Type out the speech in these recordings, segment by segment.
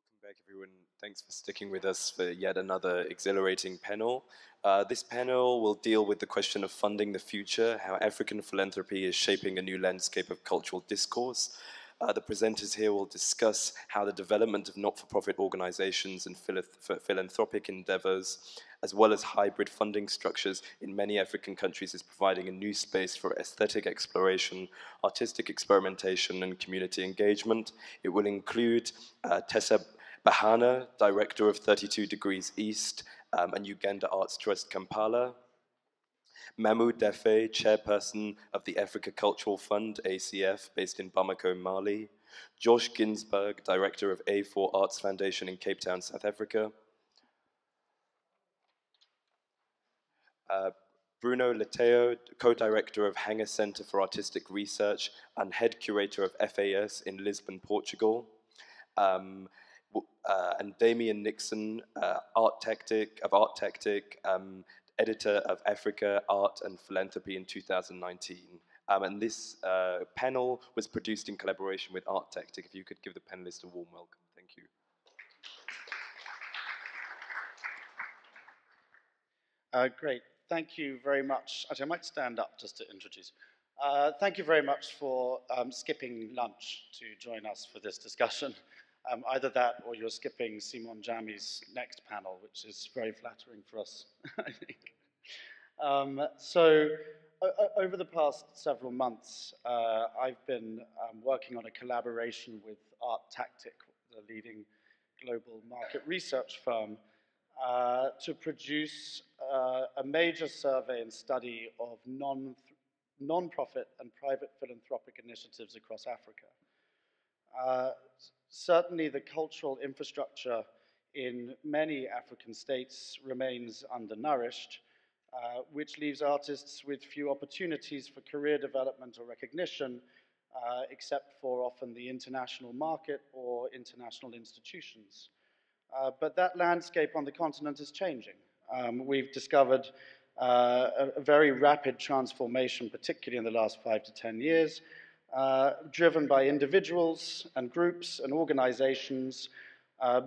Welcome back, everyone. Thanks for sticking with us for yet another exhilarating panel. Uh, this panel will deal with the question of funding the future, how African philanthropy is shaping a new landscape of cultural discourse. Uh, the presenters here will discuss how the development of not-for-profit organizations and philanthropic endeavors, as well as hybrid funding structures in many African countries is providing a new space for aesthetic exploration, artistic experimentation, and community engagement. It will include uh, Teesa Bahana, Director of 32 Degrees East um, and Uganda Arts Trust Kampala, Mamou Daffé, chairperson of the Africa Cultural Fund, ACF, based in Bamako, Mali. Josh Ginsburg, director of A4 Arts Foundation in Cape Town, South Africa. Uh, Bruno Leitão, co-director of Hangar Center for Artistic Research and head curator of FAS in Lisbon, Portugal. Um, uh, and Damian Nixon, uh, ArtTactic of ArtTactic, um, editor of Africa, Art and Philanthropy in 2019. Um, and this uh, panel was produced in collaboration with ArtTactic. If you could give the panelists a warm welcome. Thank you. Uh, great. Thank you very much. Actually, I might stand up just to introduce. Uh, thank you very much for um, skipping lunch to join us for this discussion. Um, either that or you're skipping Simon Njami's next panel, which is very flattering for us, I think. Um, so over the past several months, uh, I've been um, working on a collaboration with ArtTactic, the leading global market research firm, uh, to produce uh, a major survey and study of non non-profit and private philanthropic initiatives across Africa. Certainly the cultural infrastructure in many African states remains undernourished, uh, which leaves artists with few opportunities for career development or recognition, uh, except for often the international market or international institutions. Uh, but that landscape on the continent is changing. Um, we've discovered uh, a, a very rapid transformation, particularly in the last five to 10 years, uh, driven by individuals and groups and organizations, uh,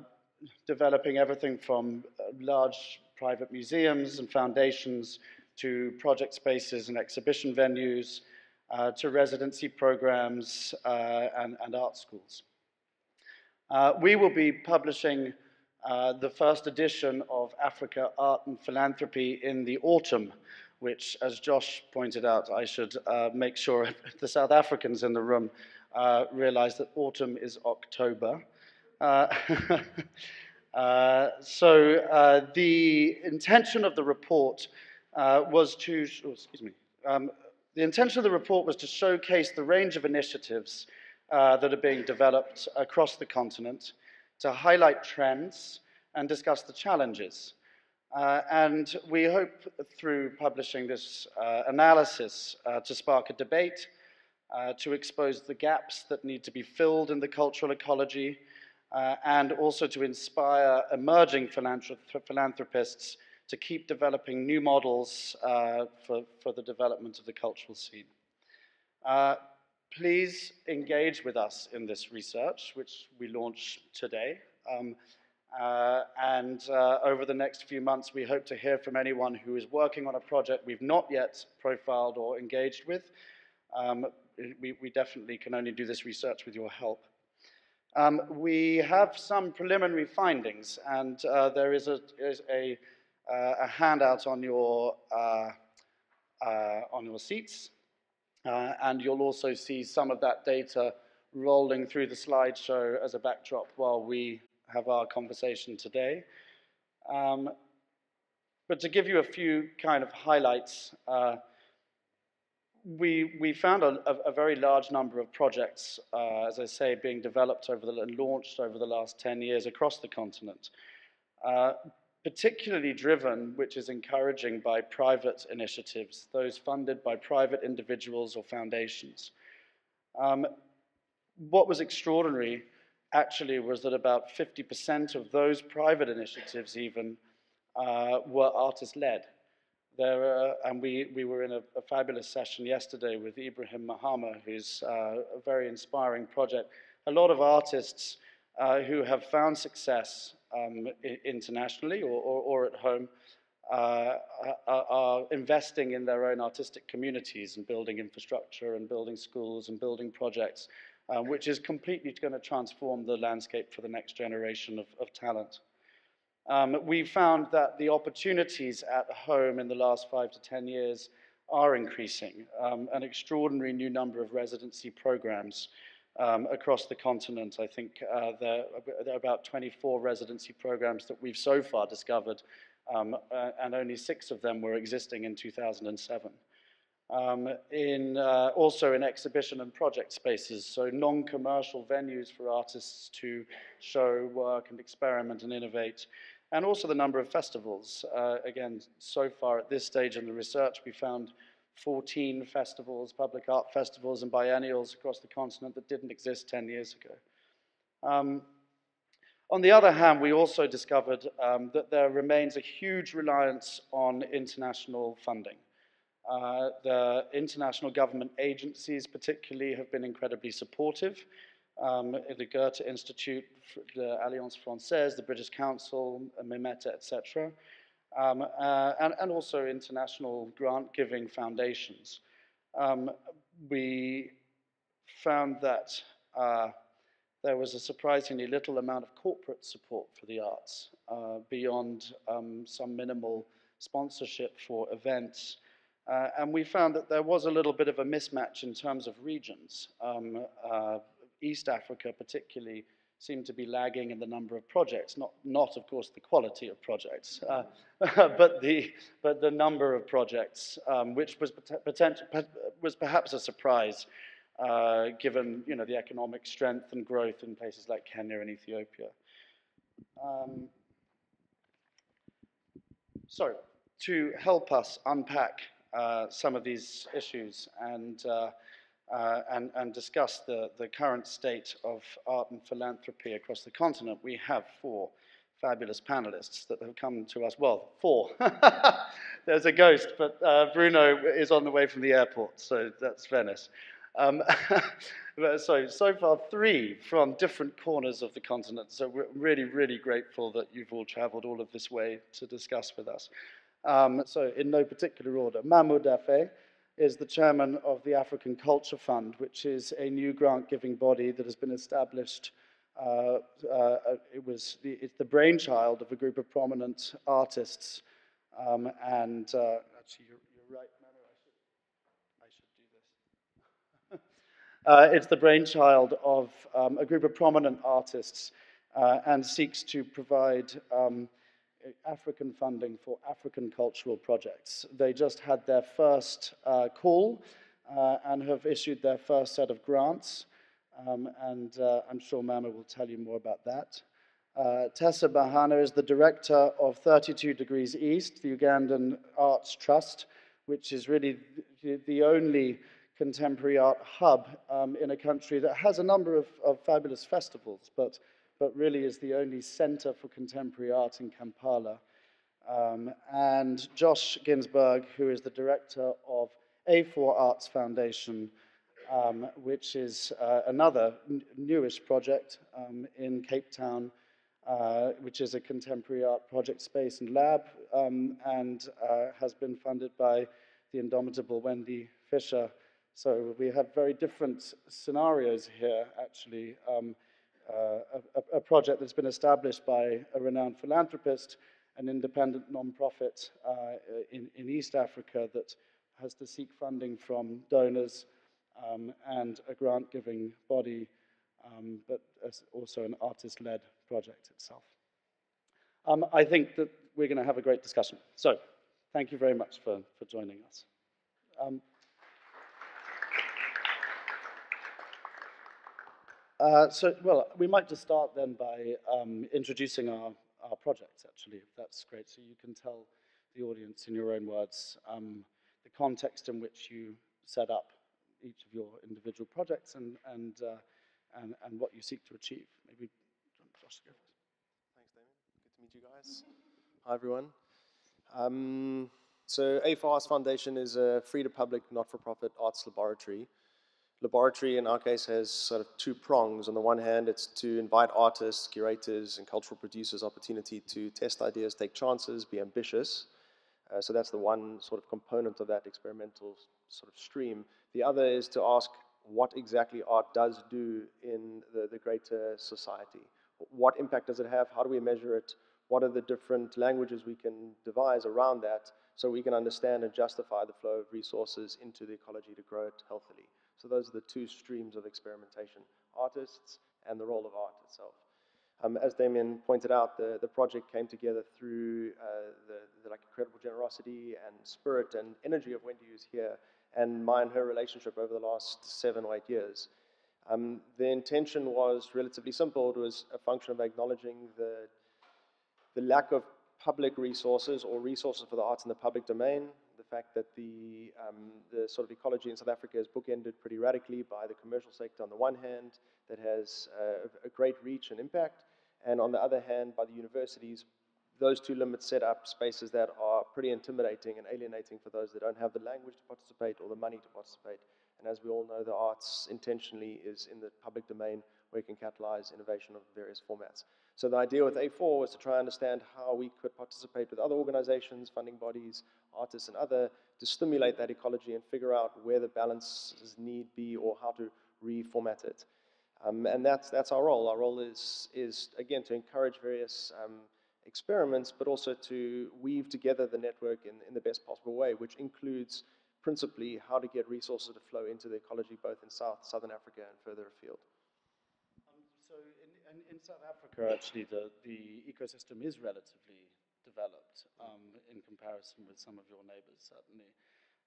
developing everything from uh, large private museums and foundations to project spaces and exhibition venues, uh, to residency programs uh, and, and, art schools. we will be publishing the first edition of Africa Art and Philanthropy in the autumn which, as Josh pointed out, I should uh, make sure the South Africans in the room uh, realize that autumn is October. Uh, uh so uh, the intention of the report uh, was to, oh, excuse me, um, the intention of the report was to showcase the range of initiatives that are being developed across the continent, to highlight trends and discuss the challenges. Uh, and we hope through publishing this uh, analysis uh, to spark a debate, uh, to expose the gaps that need to be filled in the cultural ecology, uh, and also to inspire emerging philanthrop philanthropists to keep developing new models uh, for, for the development of the cultural scene. please engage with us in this research, which we launch today. Um, uh, and uh, over the next few months, we hope to hear from anyone who is working on a project we've not yet profiled or engaged with. Um, we, we, definitely can only do this research with your help. Um, we have some preliminary findings, and uh, there is a, is a, uh, a, handout on your, uh, uh, on your seats, and you'll also see some of that data rolling through the slideshow as a backdrop while we have our conversation today. Um, but to give you a few kind of highlights, uh, we, we found a, a, very large number of projects, uh, as I say, being developed over the, and launched over the last 10 years across the continent. Uh, particularly driven, which is encouraging by private initiatives, those funded by private individuals or foundations. Um, what was extraordinary actually was that about 50% of those private initiatives even uh, were artist-led. There, uh, and we, we were in a, a, fabulous session yesterday with Ibrahim Mahama, who's uh, a very inspiring project. A lot of artists uh, who have found success um, internationally or, or, or at home uh, are, are investing in their own artistic communities and building infrastructure and building schools and building projects, uh, which is completely going to transform the landscape for the next generation of, of talent. Um, we found that the opportunities at home in the last five to 10 years are increasing. Um, an extraordinary new number of residency programs um, across the continent. I think uh, there, there are about 24 residency programs that we've so far discovered, um, uh, and only six of them were existing in 2007. Um, in, uh, also in exhibition and project spaces, so non-commercial venues for artists to show, work, and experiment and innovate and also the number of festivals. Uh, again, so far at this stage in the research, we found 14 festivals, public art festivals and biennials across the continent that didn't exist 10 years ago. Um, on the other hand, we also discovered um, that there remains a huge reliance on international funding. Uh, the international government agencies particularly have been incredibly supportive um, the Goethe Institute, the Alliance Française, the British Council, Mimeta, etc., um, uh, and, and, also international grant-giving foundations. Um, we found that uh, there was a surprisingly little amount of corporate support for the arts, uh, beyond um, some minimal sponsorship for events. Uh, and we found that there was a little bit of a mismatch in terms of regions. Um, uh, East Africa particularly seemed to be lagging in the number of projects, not, not of course, the quality of projects, uh, but, the, but the number of projects, um, which was, was perhaps a surprise uh, given you know, the economic strength and growth in places like Kenya and Ethiopia. Um, so, to help us unpack some of these issues and uh, uh, and, and, discuss the, the current state of art and philanthropy across the continent, we have four fabulous panelists that have come to us. Well, four. There's a ghost, but uh, Bruno is on the way from the airport, so that's Venice. Um, so, so far, three from different corners of the continent. So, we're really, really grateful that you've all traveled all of this way to discuss with us. Um, so, in no particular order, Mamou Daffé is the chairman of the African Culture Fund, which is a new grant-giving body that has been established. Uh, uh, it was the, it's the brainchild of a group of prominent artists, um, and uh, actually, you're, you're right, I should, I should do this. Uh, it's the brainchild of um, a group of prominent artists uh, and seeks to provide um, African funding for African cultural projects. They just had their first uh, call uh, and have issued their first set of grants, um, and uh, I'm sure Mamou will tell you more about that. Uh, Teesa Bahana is the director of 32 Degrees East, the Ugandan Arts Trust, which is really the, only contemporary art hub um, in a country that has a number of, of fabulous festivals, but but really is the only center for contemporary art in Kampala. Um, and Josh Ginsburg, who is the director of A4 Arts Foundation, um, which is uh, another newish project um, in Cape Town, uh, which is a contemporary art project space and lab, um, and uh, has been funded by the indomitable Wendy Fisher. So we have very different scenarios here, actually. Um, uh, a, a, project that's been established by a renowned philanthropist, an independent nonprofit uh, in, in East Africa that has to seek funding from donors um, and a grant-giving body, um, but also an artist-led project itself. Um, I think that we're going to have a great discussion. So, thank you very much for, for joining us. Uh, so, well, we might just start then by um, introducing our, our projects, actually, if that's great. So you can tell the audience in your own words um, the context in which you set up each of your individual projects and, and, uh, and, and what you seek to achieve. Maybe Josh, go first. Thanks, Damian. Good to meet you guys. Hi, everyone. Um, so A4 Arts Foundation is a free-to-public, not-for-profit arts laboratory laboratory, in our case, has sort of two prongs. On the one hand, it's to invite artists, curators, and cultural producers opportunity to test ideas, take chances, be ambitious. Uh, so that's the one sort of component of that experimental sort of stream. The other is to ask what exactly art does do in the, the greater society. What impact does it have? How do we measure it? What are the different languages we can devise around that so we can understand and justify the flow of resources into the ecology to grow it healthily? So those are the two streams of experimentation, artists and the role of art itself. Um, as Damian pointed out, the, the project came together through uh, the, the, like incredible generosity and spirit and energy of Wendy who's here, and my and her relationship over the last seven or eight years. Um, the intention was relatively simple. It was a function of acknowledging the, the lack of public resources or resources for the arts in the public domain, fact that the, um, the sort of ecology in South Africa is bookended pretty radically by the commercial sector on the one hand, that has uh, a great reach and impact, and on the other hand, by the universities, those two limits set up spaces that are pretty intimidating and alienating for those that don't have the language to participate or the money to participate. And as we all know, the arts intentionally is in the public domain where you can catalyze innovation of various formats. So the idea with A4 was to try and understand how we could participate with other organizations, funding bodies, artists, and other to stimulate that ecology and figure out where the balances need be or how to reformat it. Um, and that's, that's our role. Our role is, is again, to encourage various um, experiments, but also to weave together the network in, in the best possible way, which includes principally how to get resources to flow into the ecology both in South, Southern Africa and further afield. Um, so in, in, in, South Africa, actually, the, the ecosystem is relatively developed um, in comparison with some of your neighbors, certainly.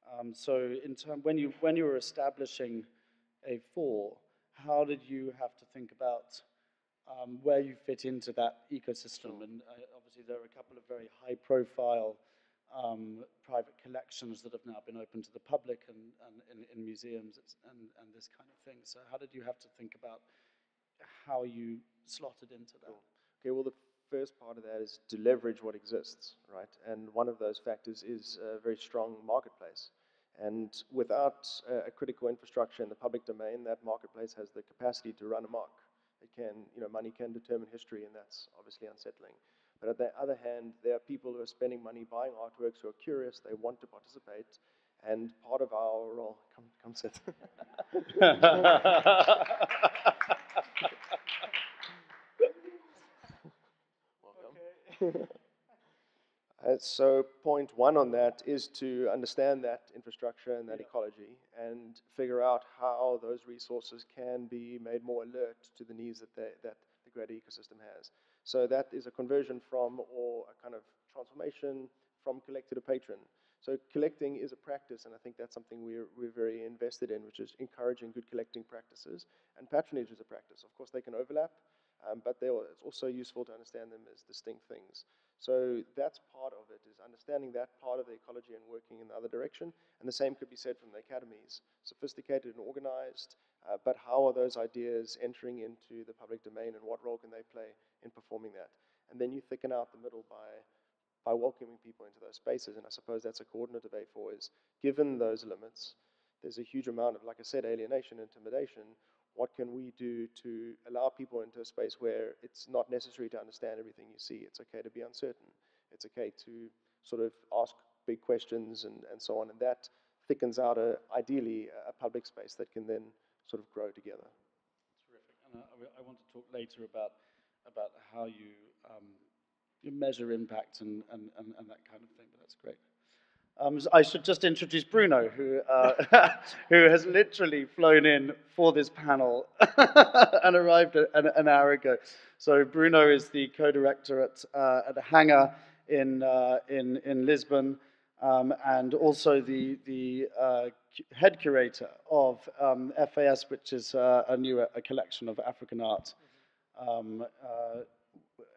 Um, so in term, when, you, when you were establishing A4, how did you have to think about um, where you fit into that ecosystem? And uh, obviously, there are a couple of very high-profile um, private collections that have now been open to the public and, and in, in, museums and, and this kind of thing. So, how did you have to think about how you slotted into that? Okay, well, the first part of that is to leverage what exists, right? And one of those factors is a very strong marketplace. And without a critical infrastructure in the public domain, that marketplace has the capacity to run amok. It can, you know, money can determine history, and that's obviously unsettling. But on the other hand, there are people who are spending money buying artworks who are curious, they want to participate, and part of our role, come, come sit. Uh, so point one on that is to understand that infrastructure and that yeah. ecology and figure out how those resources can be made more alert to the needs that, they, that the greater ecosystem has. So that is a conversion from or a kind of transformation from collector to patron. So collecting is a practice, and I think that's something we're, we're very invested in, which is encouraging good collecting practices. And patronage is a practice. Of course, they can overlap, um, but it's also useful to understand them as distinct things. So that's part of it, is understanding that part of the ecology and working in the other direction. And the same could be said from the academies. Sophisticated and organized, uh, but how are those ideas entering into the public domain and what role can they play in performing that? And then you thicken out the middle by, by welcoming people into those spaces. And I suppose that's a coordinate of A4 is, given those limits, there's a huge amount of, like I said, alienation, intimidation, what can we do to allow people into a space where it's not necessary to understand everything you see? It's okay to be uncertain. It's okay to sort of ask big questions and, and so on. And that thickens out, a, ideally, a public space that can then sort of grow together. Terrific. And I, I want to talk later about, about how you, um, you measure impact and, and, and, and that kind of thing, but that's great. Um, I should just introduce Bruno, who, uh, who has literally flown in for this panel and arrived an, an, hour ago. So Bruno is the co-director at, uh, at Hangar in, uh, in, in Lisbon um, and also the, the uh, head curator of um, FAS, which is uh, a new a collection of African art. Um, uh,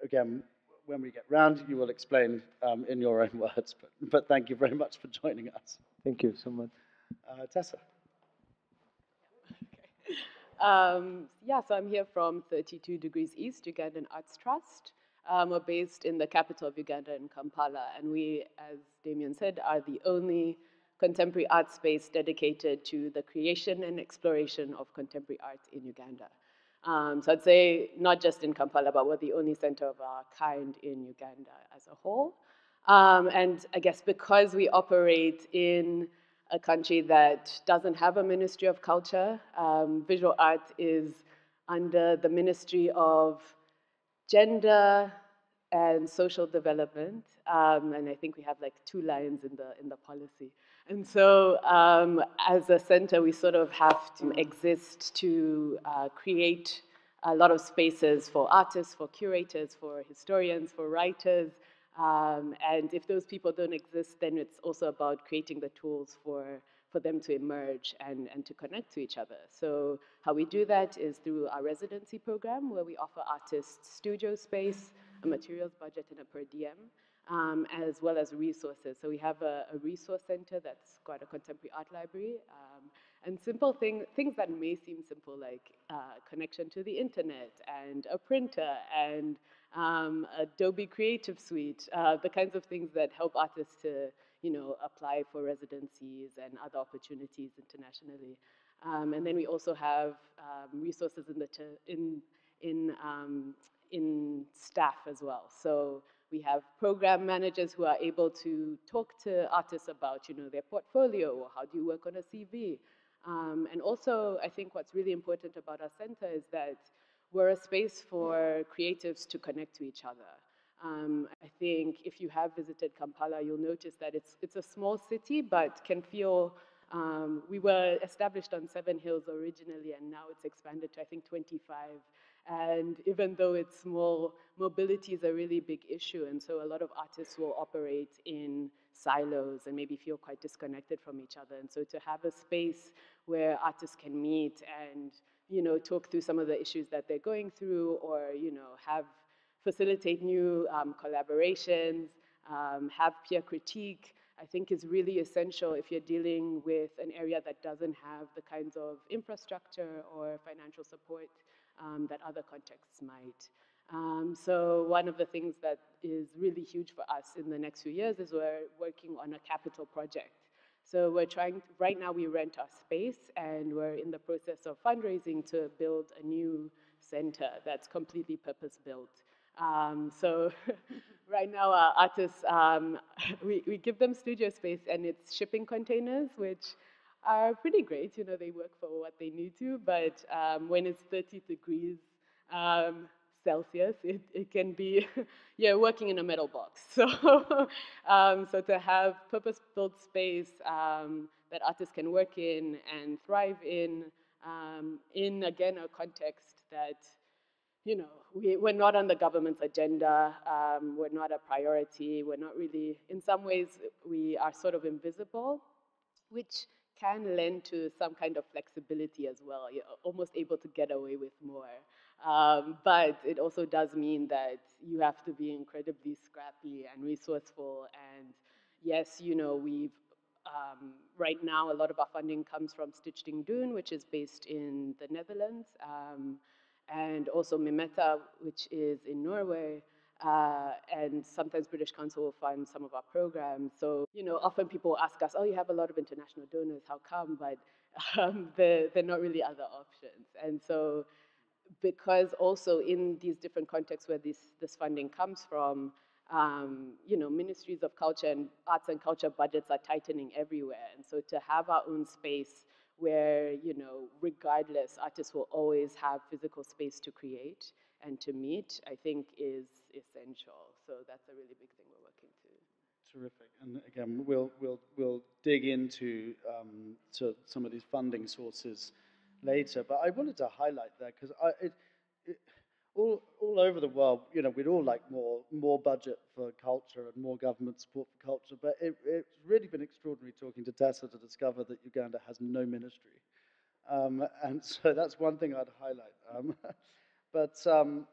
again, when we get round, you will explain um, in your own words. But, but thank you very much for joining us. Thank you so much. Uh, Teesa. Okay. Um, yeah, so I'm here from 32 Degrees East, Ugandan Arts Trust. Um, we're based in the capital of Uganda in Kampala, and we, as Damian said, are the only contemporary art space dedicated to the creation and exploration of contemporary art in Uganda. Um, so I'd say not just in Kampala, but we're the only center of our kind in Uganda as a whole. Um, and I guess because we operate in a country that doesn't have a Ministry of Culture, um, visual art is under the Ministry of Gender and Social Development. Um, and I think we have like two lines in the, in the policy. And so um, as a center, we sort of have to exist to uh, create a lot of spaces for artists, for curators, for historians, for writers. Um, and if those people don't exist, then it's also about creating the tools for, for them to emerge and, and to connect to each other. So how we do that is through our residency program, where we offer artists studio space, a materials budget, and a per diem um, as well as resources. So we have a, a, resource center that's got a contemporary art library um, and simple thing, things that may seem simple like uh, connection to the internet and a printer and um, Adobe Creative Suite, uh, the kinds of things that help artists to you know, apply for residencies and other opportunities internationally. Um, and then we also have um, resources in, the in, in, um, in staff as well. So we have program managers who are able to talk to artists about, you know, their portfolio or how do you work on a CV. Um, and also, I think what's really important about our center is that we're a space for creatives to connect to each other. Um, I think if you have visited Kampala, you'll notice that it's, it's a small city, but can feel, um, we were established on Seven Hills originally, and now it's expanded to, I think, 25 and even though it's small, mobility is a really big issue. And so a lot of artists will operate in silos and maybe feel quite disconnected from each other. And so to have a space where artists can meet and, you know, talk through some of the issues that they're going through or, you know, have facilitate new um, collaborations, um, have peer critique, I think is really essential if you're dealing with an area that doesn't have the kinds of infrastructure or financial support um, that other contexts might. Um, so one of the things that is really huge for us in the next few years is we're working on a capital project. So we're trying, to, right now we rent our space and we're in the process of fundraising to build a new center that's completely purpose-built. Um, so right now our artists, um, we, we give them studio space and it's shipping containers, which are pretty great. You know, they work for what they need to, but um, when it's 30 degrees um, Celsius, it, it can be, yeah, working in a metal box. So, um, so to have purpose-built space um, that artists can work in and thrive in, um, in, again, a context that you know, we, we're not on the government's agenda, um, we're not a priority, we're not really, in some ways, we are sort of invisible, which can lend to some kind of flexibility as well. You're almost able to get away with more. Um, but it also does mean that you have to be incredibly scrappy and resourceful. And yes, you know, we've, um, right now, a lot of our funding comes from Stichting Doen, which is based in the Netherlands, um, and also Mimeta, which is in Norway. Uh, and sometimes British Council will fund some of our programs. So, you know, often people ask us, oh, you have a lot of international donors, how come? But um, there, there are not really other options. And so, because also in these different contexts where this, this funding comes from, um, you know, ministries of culture and arts and culture budgets are tightening everywhere. And so to have our own space where, you know, regardless, artists will always have physical space to create and to meet, I think is essential. So that's a really big thing we're working to. Terrific. And again, we'll, we'll, we'll dig into um, to some of these funding sources later. But I wanted to highlight that because it, it, all, all over the world, you know, we'd all like more, more budget for culture and more government support for culture. But it, it's really been extraordinary talking to Teesa to discover that Uganda has no ministry. Um, and so that's one thing I'd highlight. Um, but um,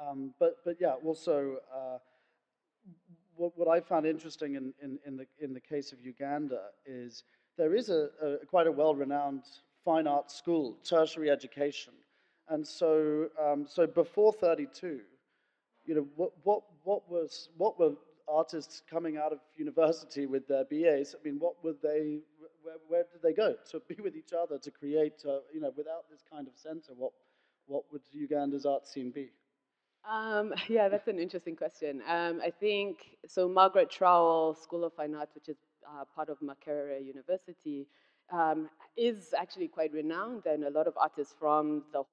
um, but, but yeah, also uh, what, what I found interesting in, in, in, the, in the case of Uganda is there is a, a quite a well-renowned fine arts school, tertiary education. And so, um, so before 32, you know, what, what, what, was, what were artists coming out of university with their BAs. I mean, what would they, where, where did they go to be with each other to create, uh, you know, without this kind of center, what, what would Uganda's art scene be? Um, yeah, that's an interesting question. Um, I think, so Margaret Trowell School of Fine Arts, which is uh, part of Makerere University, um, is actually quite renowned and a lot of artists from the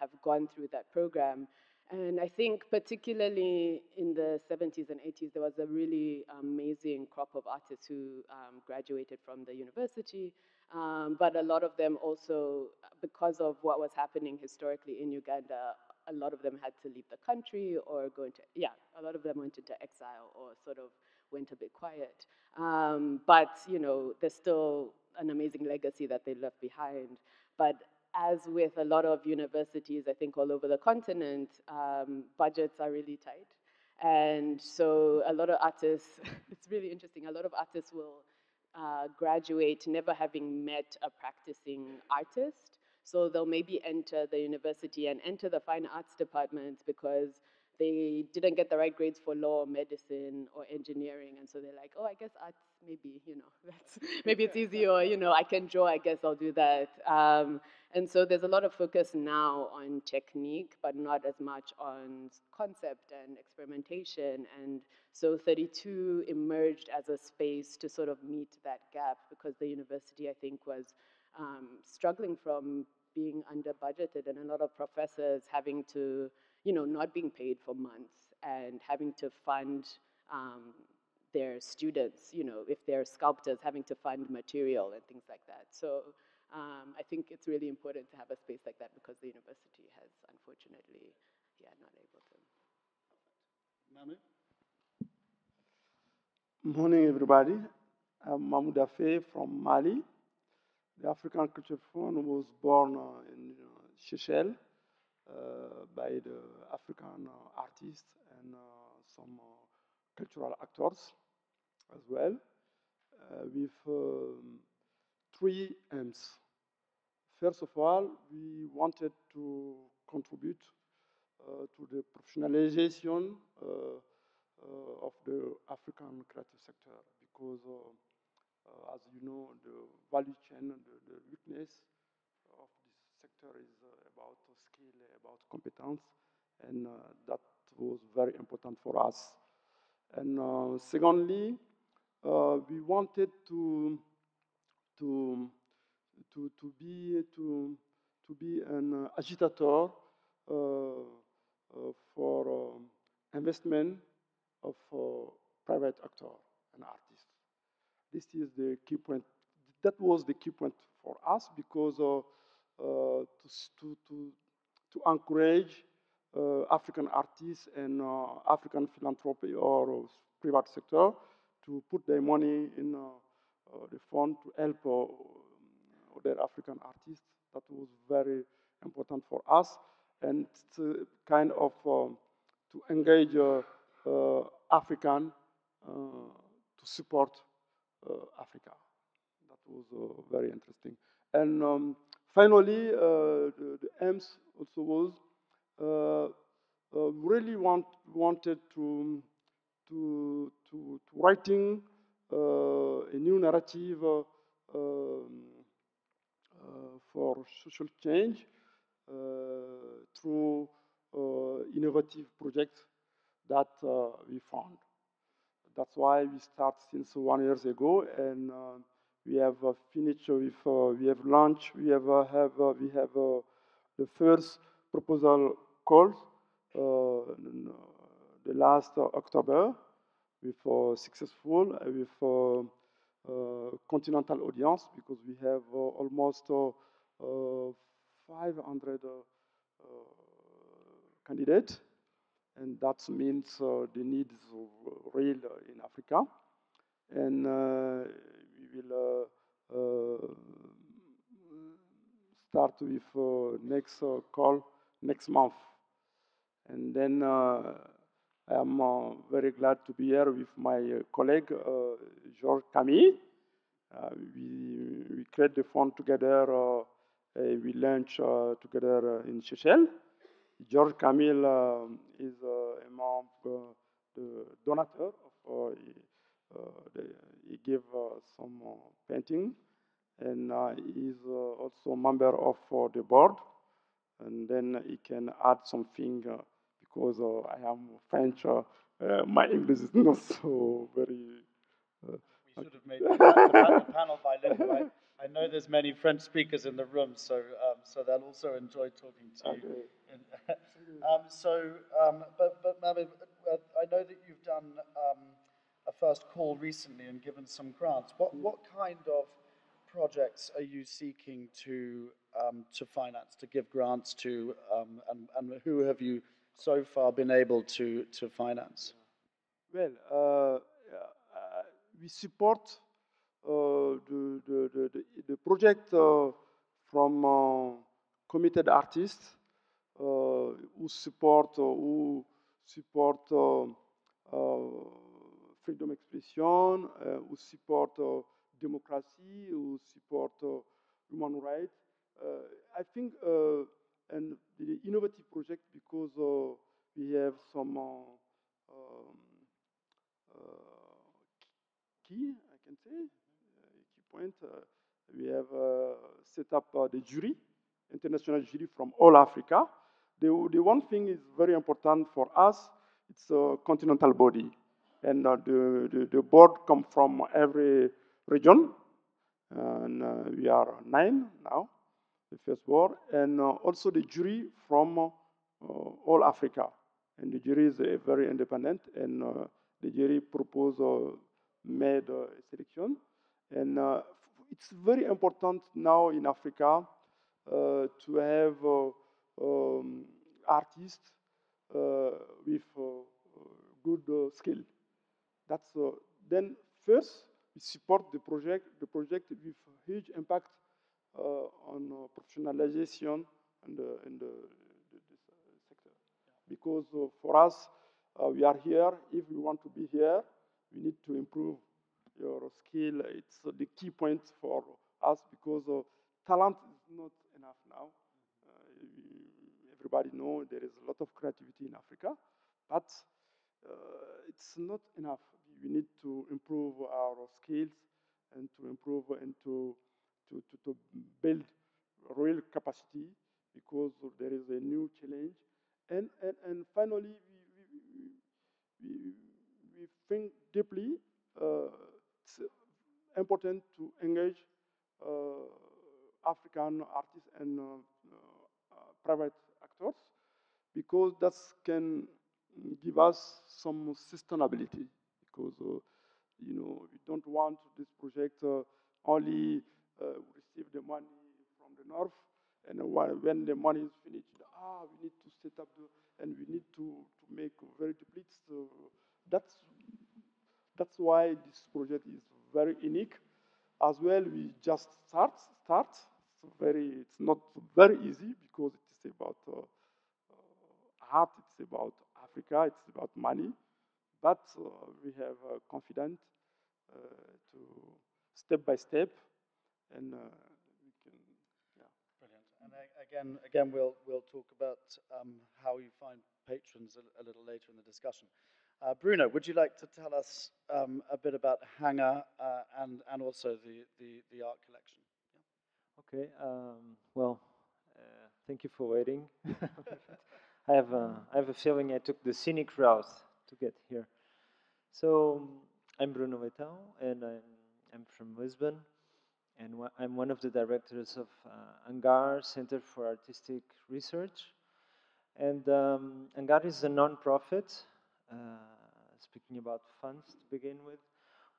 have gone through that program. And I think particularly in the 70s and 80s, there was a really amazing crop of artists who um, graduated from the university. Um, but a lot of them also, because of what was happening historically in Uganda, a lot of them had to leave the country or go into, yeah, a lot of them went into exile or sort of went a bit quiet. Um, but, you know, there's still an amazing legacy that they left behind. But as with a lot of universities, I think all over the continent, um, budgets are really tight. And so a lot of artists, it's really interesting, a lot of artists will uh, graduate never having met a practicing artist. So they'll maybe enter the university and enter the fine arts department because they didn't get the right grades for law or medicine or engineering. And so they're like, oh, I guess arts, maybe, you know, that's, maybe it's easy or, you know, I can draw, I guess I'll do that. Um, and so there's a lot of focus now on technique, but not as much on concept and experimentation. And so 32 emerged as a space to sort of meet that gap because the university, I think, was um, struggling from being under budgeted and a lot of professors having to you know, not being paid for months and having to fund um, their students, you know, if they're sculptors, having to fund material and things like that. So um, I think it's really important to have a space like that because the university has unfortunately, yeah, not able to. Mamou? Morning, everybody. I'm Mamou Daffé from Mali. The African Culture Fund was born uh, in uh, Seychelles uh, by the African uh, artists and uh, some cultural actors as well, with um, three aims. First of all, we wanted to contribute uh, to the professionalization uh, uh, of the African creative sector because, as you know, the value chain, the, the weakness of this sector is about skill, about competence, and uh, that was very important for us. And uh, secondly, uh, we wanted to to to to be to to be an uh, agitator uh, uh, for investment of private actor and artists. This is the key point. That was the key point for us because uh, uh, to, to, to encourage uh, African artists and uh, African philanthropy or private sector to put their money in the fund to help other African artists. That was very important for us. And it's kind of um, to engage uh, uh, African uh, to support Africa. That was very interesting. And um, Finally, uh, the, the, aims also was uh, uh, really want, wanted to, to, to, to writing a new narrative um, for social change uh, through uh, innovative projects that uh, we found. That's why we start since one years ago, and uh, we have uh, finished with, uh, we have launched, we have, uh, have we have the first proposal call the last October with successful, with continental audience because we have almost Uh, 500 uh, uh, candidates and that means uh, the need is real in Africa. And uh, we will uh, uh, start with uh, next call next month. And then I am very glad to be here with my colleague, Georges Camille. we, we create the fund together we launch uh, together uh, in Seychelles. Georges Camille uh, is a member the donator of he, the, he gave some painting, and he's uh, also a member of the board, and then he can add something uh, because uh, I am French. Uh, my English is not so very. We should have made the, the panel bilingual. I, know there's many French speakers in the room, so um, so they'll also enjoy talking to you. Um, so, um, but but Mohammed, uh, I know that you've done um, a first call recently and given some grants. What what kind of projects are you seeking to um, to finance, to give grants to, um, and and who have you so far been able to to finance? Well, uh, uh, we support the, the, the, the, the project uh, from uh, committed artists uh, who support uh, who support uh, uh, freedom expression, uh, who support uh, democracy, who support uh, human rights. Uh, I think uh, and the innovative project because uh, we have some uh, um, uh, key, I can say, point. Uh, we have uh, set up uh, the jury, international jury from all Africa. The, the one thing is very important for us, it's a continental body. And the, the, the board come from every region. And we are nine now, the first board. And also the jury from uh, all Africa. And the jury is uh, very independent. And uh, the jury propose uh, made a selection. And uh, it's very important now in Africa uh, to have uh, um, artists uh, with good skill. That's then first we support the project. The project with huge impact on professionalization and sector. Because uh, for us, uh, we are here. If we want to be here, we need to improve your skill. It's the key point for us because uh, talent is not enough now. Uh, everybody know there is a lot of creativity in Africa, but uh, it's not enough. We need to improve our skills and to improve and to, to, to, to build real capacity because there is a new challenge. And, and, and finally, we, we, we, we think deeply. Uh, it's important to engage uh, African artists and uh, uh, private actors because that can give us some sustainability. Because you know we don't want this project only receive the money from the north, and when, the money is finished, ah, we need to set up the and we need to, to make very complete. So that's that's why this project is very unique. As well, we just start start. It's very it's not very easy because it is about uh, uh, art. It's about Africa. It's about money. But uh, we have uh, confidence uh, to step by step, and uh, we can yeah. Brilliant. And again, again, we'll, we'll talk about um, how you find patrons a, a little later in the discussion. Uh, Bruno, would you like to tell us um, a bit about Hangar uh, and, and also the, the, the art collection? Okay. Um, well, uh, thank you for waiting. I have a, I have a feeling I took the scenic route to get here. So I'm Bruno Leitão, and I'm I'm from Lisbon, and I'm one of the directors of uh, Hangar Center for Artistic Research. And um, Hangar is a non-profit. Uh, speaking about funds to begin with,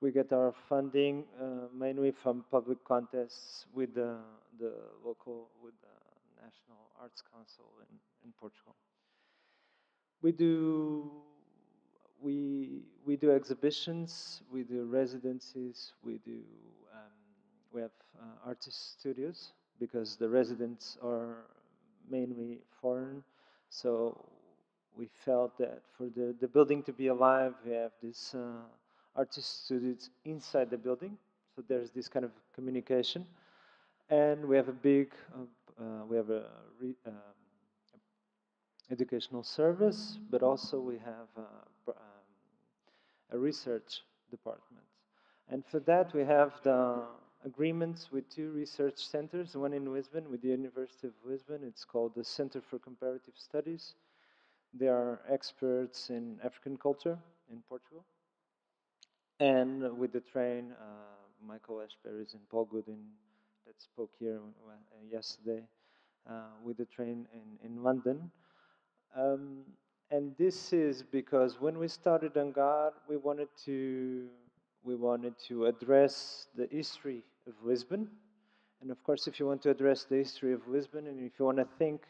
we get our funding uh, mainly from public contests with the, the local, with the National Arts Council in, in Portugal. We do we we do exhibitions, we do residencies, we do um, we have uh, artist studios because the residents are mainly foreign, so we felt that for the, the building to be alive, we have this uh, artist studios inside the building, so there's this kind of communication, and we have a big uh, uh, we have a re, um, educational service, but also we have uh, pr- um, a research department. And for that, we have the agreements with two research centers, one in Lisbon with the University of Lisbon. It's called the Center for Comparative Studies. They are experts in African culture in Portugal. And with the train, uh, Michael Asbury and Paul Goodwin that spoke here uh, yesterday uh, with the train in, in London. Um, and this is because when we started Hangar, we wanted to we wanted to address the history of Lisbon. And of course, if you want to address the history of Lisbon and if you want to think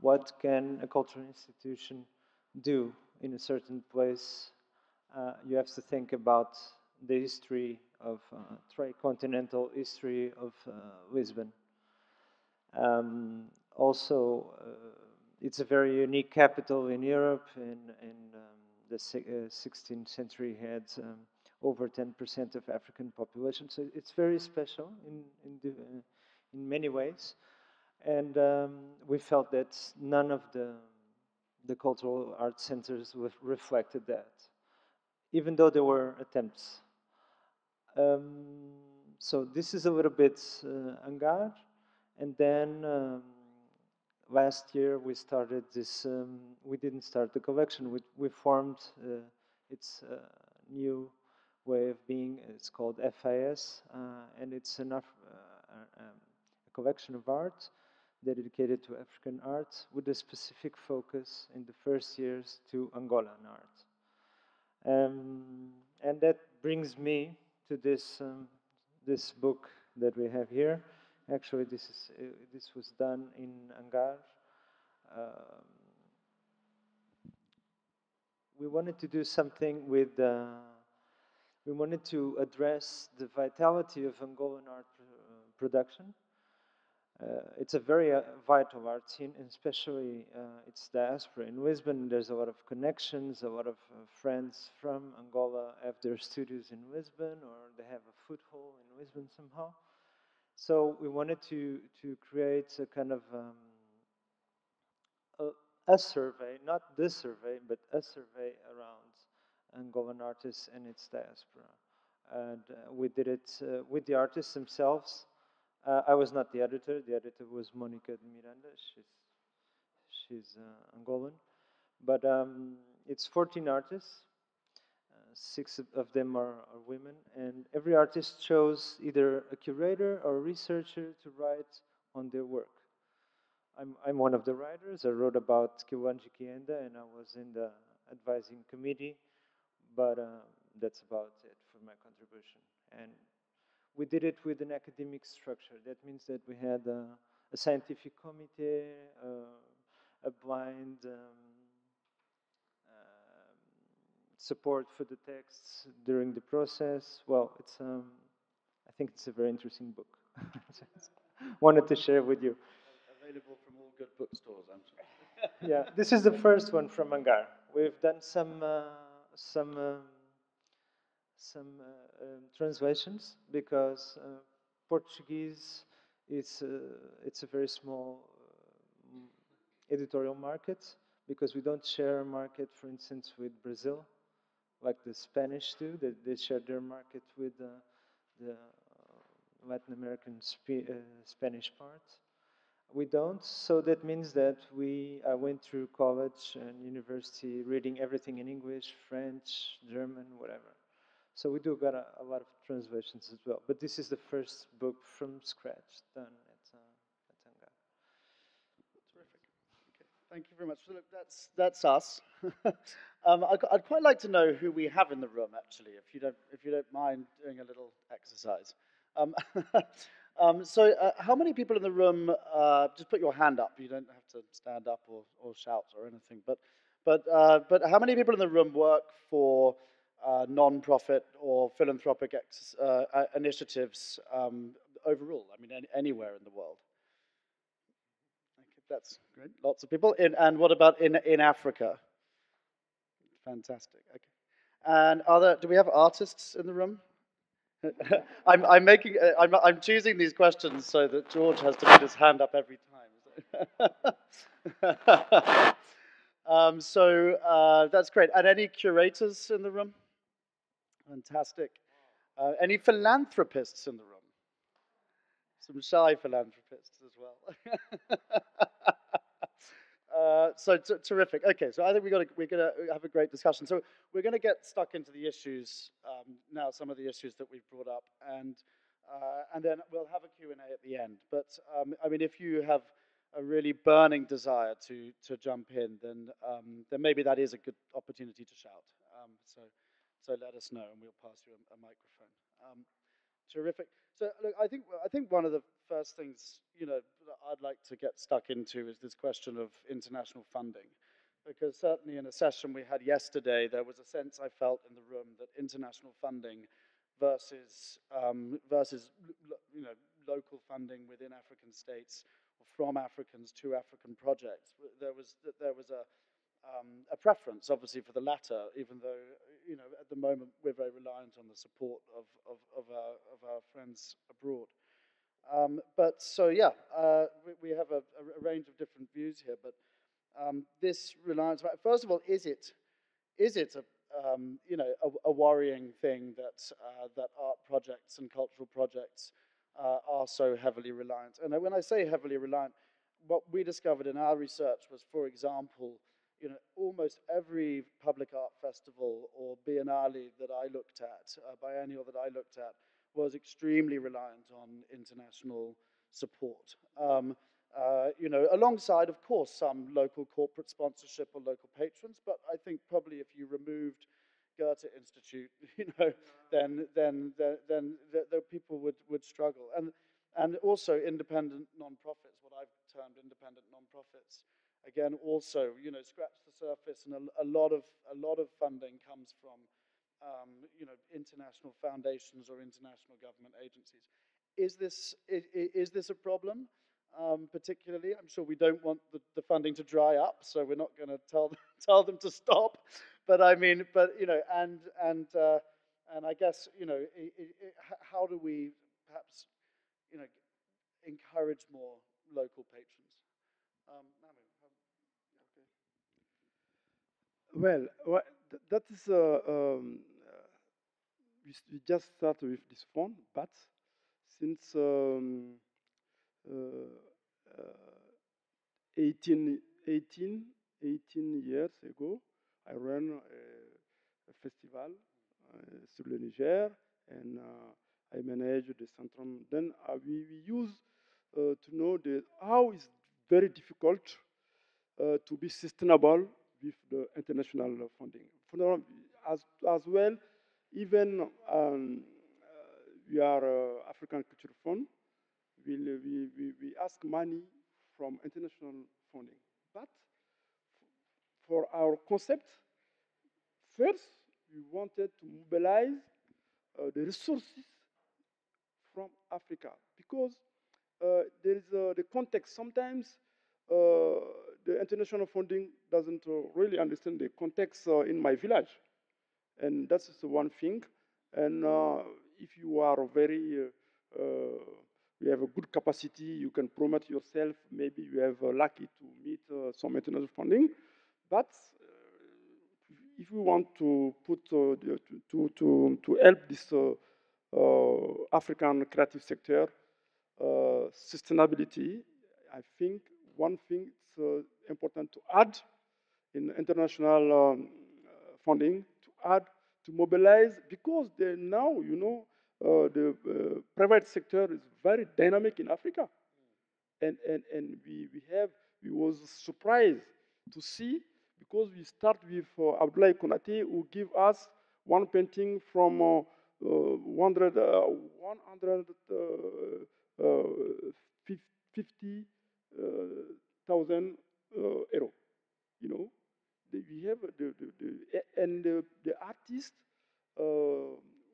what can a cultural institution do in a certain place, uh, you have to think about the history of uh, history of uh, Lisbon. Um, also, uh, it's a very unique capital in Europe, and, and um, the 16th uh, century had um, over 10% of African population. So it's very special in, in, the, uh, in many ways. And um, we felt that none of the, the cultural art centers reflected that, even though there were attempts. Um, so this is a little bit uh, Hangar. And then um, last year we started this, um, we didn't start the collection, we, we formed uh, its uh, new way of being. It's called FAS, uh, and it's an uh, um, a collection of art dedicated to African arts with a specific focus in the first years to Angolan art. Um, and that brings me to this, um, this book that we have here. Actually, this, is, uh, this was done in Hangar. Um, we wanted to do something with uh, we wanted to address the vitality of Angolan art uh, production. Uh, it's a very uh, vital art scene, especially uh, its diaspora. In Lisbon, there's a lot of connections, a lot of friends from Angola have their studios in Lisbon, or they have a foothold in Lisbon somehow. So we wanted to, to create a kind of um, a, a survey, not this survey, but a survey around Angolan artists and its diaspora. And uh, we did it uh, with the artists themselves. Uh, I was not the editor. The editor was Monica de Miranda. She's, she's uh, Angolan. But um, it's 14 artists. Uh, six of them are, are women. And every artist chose either a curator or a researcher to write on their work. I'm, I'm one of the writers. I wrote about Kiwanja Kienda and I was in the advising committee but uh, that's about it for my contribution. And we did it with an academic structure. That means that we had uh, a scientific committee, uh, a blind um, um, support for the texts during the process. Well, it's um, I think it's a very interesting book. Wanted to share with you. Available from all good bookstores, I'm sure. yeah, this is the first one from Hangar. We've done some uh, some um, some uh, um, translations because uh, Portuguese is uh, it's a very small editorial market because we don't share a market, for instance, with Brazil, like the Spanish do. They, they share their market with uh, the Latin American uh, Spanish part we don't. So that means that we I went through college and university reading everything in English, French, German, whatever. So we do got a, a lot of translations as well. But this is the first book from scratch done at, uh, at Hangar. Terrific. Okay. Thank you very much. So look, that's that's us. um, I'd, I'd quite like to know who we have in the room, actually, if you don't if you don't mind doing a little exercise. Um, Um, so, uh, how many people in the room? Uh, just put your hand up. You don't have to stand up or, or shout or anything. But, but, uh, but how many people in the room work for uh, non-profit or philanthropic uh, uh, initiatives um, overall? I mean, any, anywhere in the world. Okay, that's great. Lots of people. In, and what about in in Africa? Fantastic. Okay. And are there, do we have artists in the room? I'm, I'm making, uh, I'm, I'm choosing these questions so that George has to put his hand up every time. um, so uh, that's great. And any curators in the room? Fantastic. Uh, any philanthropists in the room? Some shy philanthropists as well. uh, so t- terrific. Okay, so I think we got we're going to have a great discussion. So we're going to get stuck into the issues um, now. Some of the issues that we've brought up, and uh, and then we'll have a Q and A at the end. But um, I mean, if you have a really burning desire to to jump in, then um, then maybe that is a good opportunity to shout. Um, so so let us know, and we'll pass you a, a microphone. Um, terrific. So look, I think I think one of the first things you know that I'd like to get stuck into is this question of international funding, because certainly in a session we had yesterday, there was a sense I felt in the room that international funding versus um, versus you know local funding within African states or from Africans to African projects. There was, there was a, um, a preference, obviously, for the latter, even though, you know, at the moment we're very reliant on the support of, of, of, our, of our friends abroad. Um, but so, yeah, uh, we, we, have a, a, range of different views here, but um, this reliance, first of all, is it, is it a, um, you know, a, a, worrying thing that, uh, that art projects and cultural projects uh, are so heavily reliant. And when I say heavily reliant, what we discovered in our research was, for example, you know, almost every public art festival or biennale that I looked at, uh, biennial that I looked at, was extremely reliant on international support. Um, uh, you know, alongside, of course, some local corporate sponsorship or local patrons, but I think probably if you removed Goethe Institute, you know, then then then, then the, the people would, would struggle. And and also independent non-profits, what I've termed independent non-profits, again also you know scratch the surface, and a, a lot of a lot of funding comes from um, you know international foundations or international government agencies. Is this is, is this a problem? Um, particularly, I'm sure we don't want the, the funding to dry up, so we're not going to tell them, tell them to stop but I mean, but you know, and and uh, and I guess you know, it, it, how do we perhaps you know encourage more local patrons? Um, okay. Well, that is uh, um, uh, we, just started with this fund, but since um, uh, 18, 18, 18 years ago, I ran a, a festival uh, sur le Niger, and uh, I manage the centrum. Then uh, we, we, use to know the, how it's very difficult to be sustainable with the international funding. As, as well, even um, we are uh, African Culture Fund, we, we, we, we ask money from international funding. But for our concept, first, we wanted to mobilize uh, the resources from Africa because uh, there is uh, the context. Sometimes uh, the international funding doesn't uh, really understand the context uh, in my village. And that's one thing. And if you are very, you have a good capacity, you can promote yourself, maybe you have lucky to meet some international funding. But uh, if we want to put uh, to, to, to help this uh, African creative sector sustainability, I think one thing important to add in international um, uh, funding to add to mobilize because now you know uh, the uh, private sector is very dynamic in Africa, mm. and and and we we have we was surprised to see because we start with uh, Abdoulaye Konate who give us one painting from uh, uh 100 uh, 150 thousand uh, euro. You know, we have the, the, the and the, the artists uh,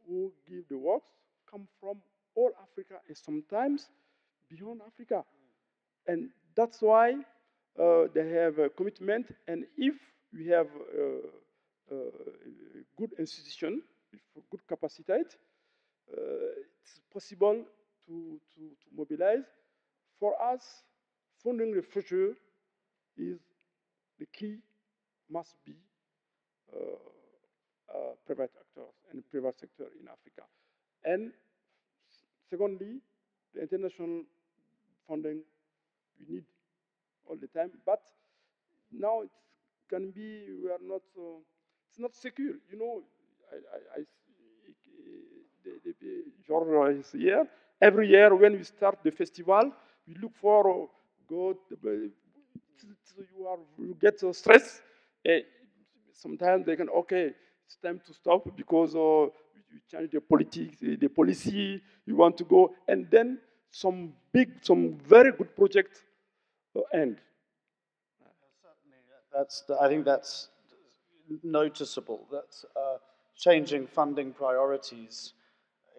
who give the works come from all Africa and sometimes beyond Africa. Mm. And that's why uh, they have a commitment. And if we have a good institution with good capacity, it's possible to, to, to mobilize. For us, funding the future is the key, must be uh, private actors and private sector in Africa. And secondly, the international funding we need all the time, but now it can be we are not uh, it's not secure. You know, I, I, I the, the, the is here. Every year when we start the festival, we look for uh, God. You are you get uh, stress. Uh, sometimes they can okay, it's time to stop because uh, you change the politics, the policy. You want to go, and then some big, some very good projects uh, end. Certainly, that's. I think that's noticeable. That uh, changing funding priorities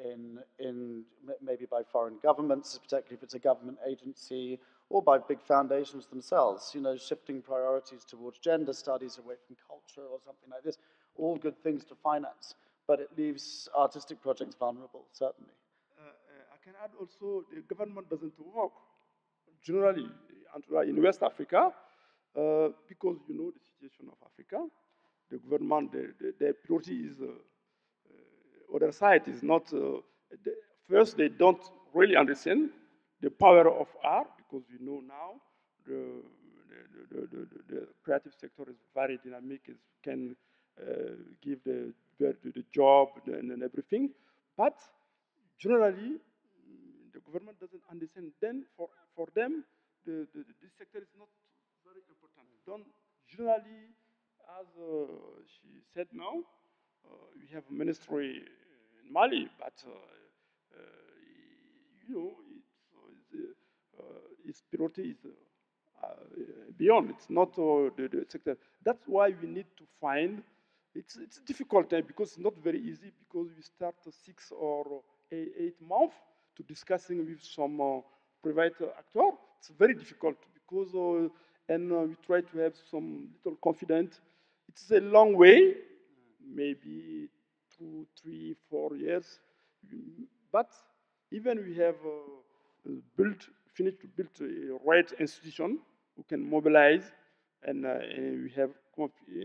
in, in maybe by foreign governments, particularly if it's a government agency, or by big foundations themselves, you know, shifting priorities towards gender studies away from culture or something like this, all good things to finance, but it leaves artistic projects vulnerable, certainly. Uh, uh, I can add also the government doesn't work generally in West Africa uh, because you know the situation of Africa. The government, the, the, their priority is uh, other side is not, uh, the, first, they don't really understand the power of art because we know now the, the, the, the creative sector is very dynamic, it can uh, give the, the, job and, and, everything. But generally, the government doesn't understand. Then for, for them, the, the, this sector is not very important. Don't generally, as uh, she said now, uh, we have a ministry in Mali, but uh, uh, you know, it's, its priority is beyond. It's not the, the, sector. That's why we need to find. It's it's difficult uh, because it's not very easy because we start six or eight, eight months to discussing with some uh, private actor. It's very difficult because uh, and uh, we try to have some little confidence. It's a long way, maybe two, three, four years. But even we have uh, built, finished to build a right institution who can mobilize and, uh, and we have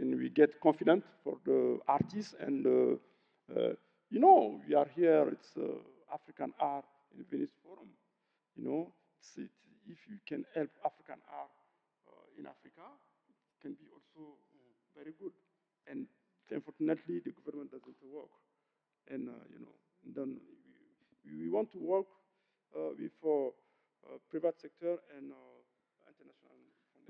and we get confident for the artists and uh, uh you know we are here it's uh, African art in Venice Forum you know it, if you can help African art uh, in Africa it can be also very good and unfortunately, the government doesn't work. And, uh, you know, then we, we, want to work uh, with uh, uh private sector and uh, international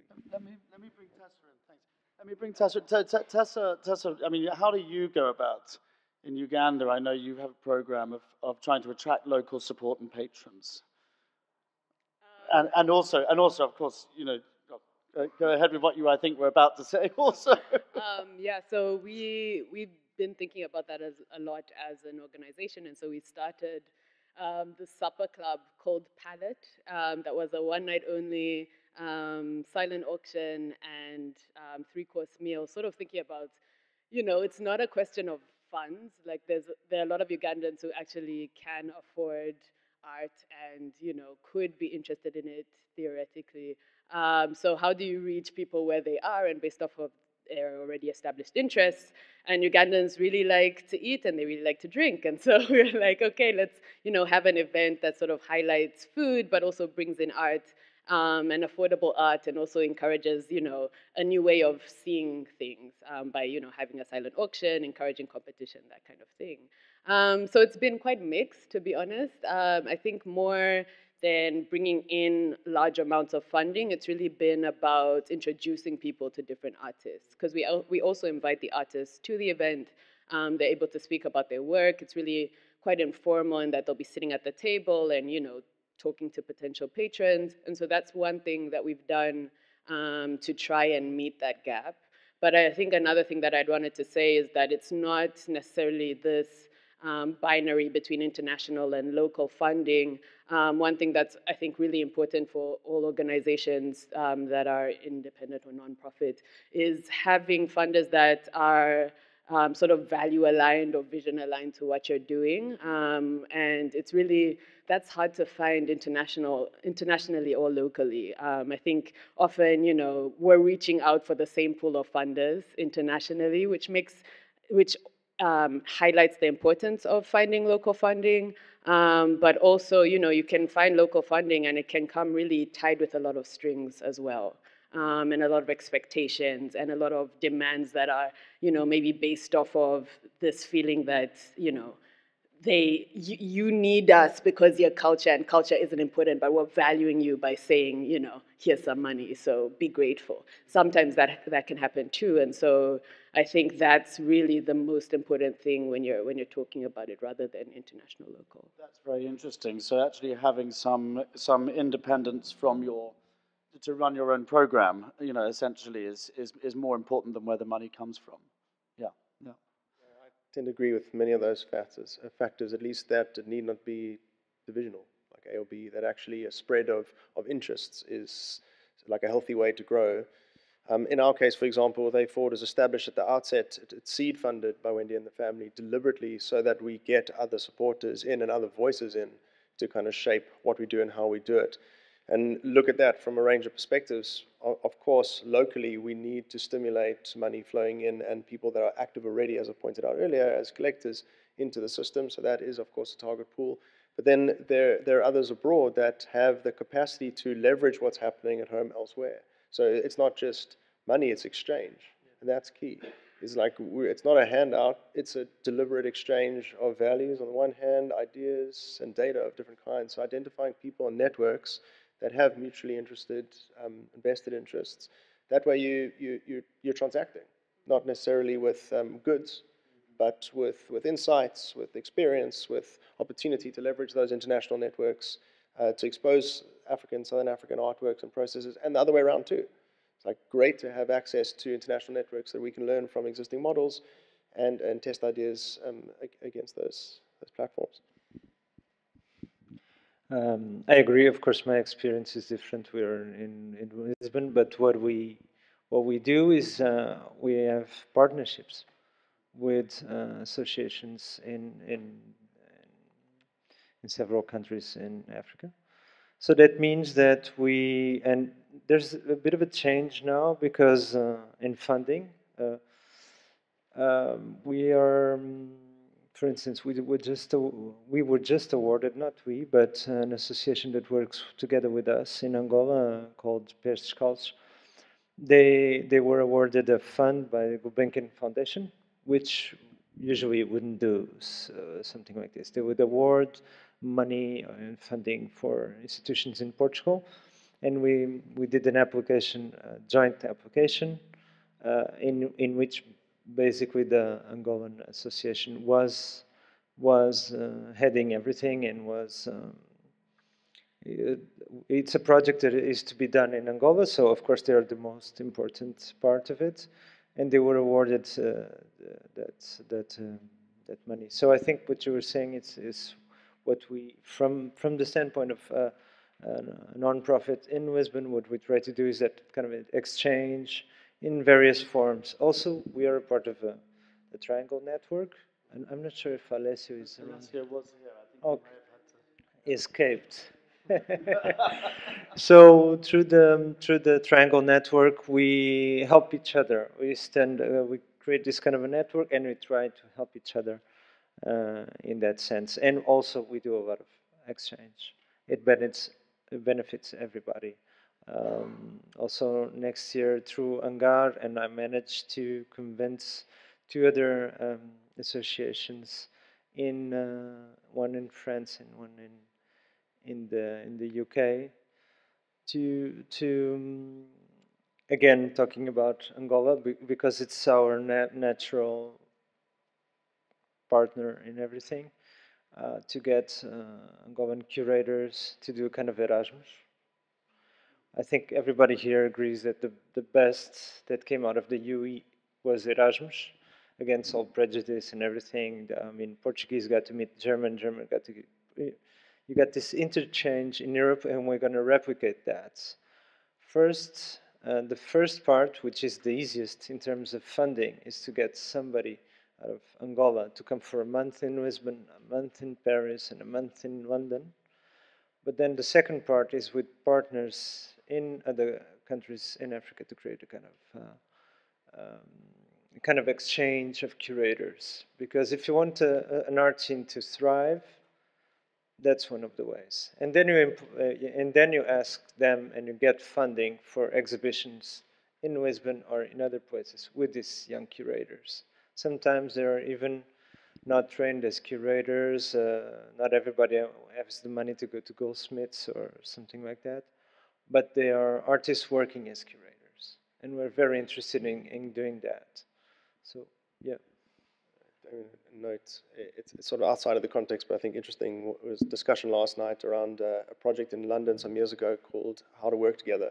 funding. Let me, let me bring Teesa in, thanks. Let me bring Teesa, Teesa, Teesa, I mean, how do you go about in Uganda? I know you have a program of, of trying to attract local support and patrons. And, and also, and also, of course, you know, uh, go ahead with what you, I think, were about to say also. um, yeah, so we, we've been thinking about that as, a lot as an organization, and so we started um, the supper club called Palette. Um, that was a one night only um, silent auction and um, three course meal, sort of thinking about, you know, it's not a question of funds. Like there's there are a lot of Ugandans who actually can afford art and you know could be interested in it theoretically. Um, so how do you reach people where they are and based off of their already established interests? And Ugandans really like to eat and they really like to drink. And so we're like, okay, let's you know have an event that sort of highlights food but also brings in art um, and affordable art and also encourages you know a new way of seeing things um, by you know having a silent auction, encouraging competition, that kind of thing. Um, so it's been quite mixed, to be honest. Um, I think more than bringing in large amounts of funding. It's really been about introducing people to different artists because we, we also invite the artists to the event. Um, they're able to speak about their work. It's really quite informal in that they'll be sitting at the table and, you know, talking to potential patrons. And so that's one thing that we've done um, to try and meet that gap. But I think another thing that I'd wanted to say is that it's not necessarily this um, binary between international and local funding. Um, one thing that's, I think, really important for all organizations um, that are independent or nonprofit is having funders that are um, sort of value aligned or vision aligned to what you're doing. Um, and it's really, that's hard to find international, internationally or locally. Um, I think often, you know, we're reaching out for the same pool of funders internationally, which makes, which um, highlights the importance of finding local funding, um, but also, you know, you can find local funding and it can come really tied with a lot of strings as well. Um, and a lot of expectations and a lot of demands that are, you know, maybe based off of this feeling that, you know, they you, you need us because your culture and culture isn't important but we're valuing you by saying you know here's some money so be grateful sometimes that that can happen too and so i think that's really the most important thing when you're when you're talking about it rather than international local That's very interesting. So actually having some some independence from your to run your own program, you know, essentially is is, is more important than where the money comes from. Yeah, yeah. I tend to agree with many of those factors, uh, factors, at least that it need not be divisional, like A or B, that actually a spread of, of interests is like a healthy way to grow. Um, in our case, for example, A4 was established at the outset, it's seed funded by Wendy and the family deliberately so that we get other supporters in and other voices in to kind of shape what we do and how we do it. And look at that from a range of perspectives. Of course, locally, we need to stimulate money flowing in and people that are active already, as I pointed out earlier, as collectors into the system. So that is, of course, a target pool. But then there, there are others abroad that have the capacity to leverage what's happening at home elsewhere. So it's not just money, it's exchange. And that's key. It's like, we're, it's not a handout, it's a deliberate exchange of values on the one hand, ideas and data of different kinds. So identifying people and networks that have mutually interested, um, invested interests. That way you, you, you, you're transacting, not necessarily with um, goods, but with, with insights, with experience, with opportunity to leverage those international networks uh, to expose African, Southern African artworks and processes, and the other way around too. It's like great to have access to international networks that we can learn from existing models and, and test ideas um, against those, those platforms. Um, I agree. Of course, my experience is different. We're in, in Lisbon, but what we what we do is uh, we have partnerships with uh, associations in, in in several countries in Africa. So that means that we and there's a bit of a change now because uh, in funding uh, um, we are. um, for instance, we were just we were just awarded, not we, but an association that works together with us in Angola uh, called Descalços. They they were awarded a fund by the Gulbenkian Foundation, which usually wouldn't do uh, something like this. They would award money and funding for institutions in Portugal, and we we did an application, a joint application, uh, in in which basically the Angolan association was was uh, heading everything and was um, it, it's a project that is to be done in Angola, so of course they are the most important part of it, and they were awarded uh, that that uh, that money. So I think what you were saying is is what we from from the standpoint of uh, a non-profit in Lisbon, what we try to do is that kind of an exchange in various forms. Also, we are a part of a, the Triangle Network, and I'm not sure if Alessio is around. Here was here. I think you may have had to. escaped. so through the through the Triangle Network, we help each other. We stand, uh, we create this kind of a network, and we try to help each other uh, in that sense. And also, we do a lot of exchange. It benefits it benefits everybody. Um, also, next year through Hangar, and I managed to convince two other um, associations in uh, one in France and one in in the in the UK to to um, again talking about Angola be- because it's our nat- natural partner in everything uh, to get uh, Angolan curators to do kind of Erasmus. I think everybody here agrees that the, the best that came out of the UE was Erasmus against all prejudice and everything. I mean, Portuguese got to meet German, German got to you got this interchange in Europe, and we're going to replicate that. First, uh, the first part, which is the easiest in terms of funding, is to get somebody out of Angola to come for a month in Lisbon, a month in Paris, and a month in London. But then the second part is with partners in other countries in Africa to create a kind of uh, um, kind of exchange of curators. Because if you want a, an art scene to thrive, that's one of the ways. And then you uh, and then you ask them and you get funding for exhibitions in Lisbon or in other places with these young curators. Sometimes they are even not trained as curators. Uh, not everybody has the money to go to Goldsmiths or something like that, but they are artists working as curators, and we're very interested in, in doing that. So, yeah note, it's, it's, sort of outside of the context, but I think interesting was discussion last night around uh, a project in London some years ago called How to Work Together,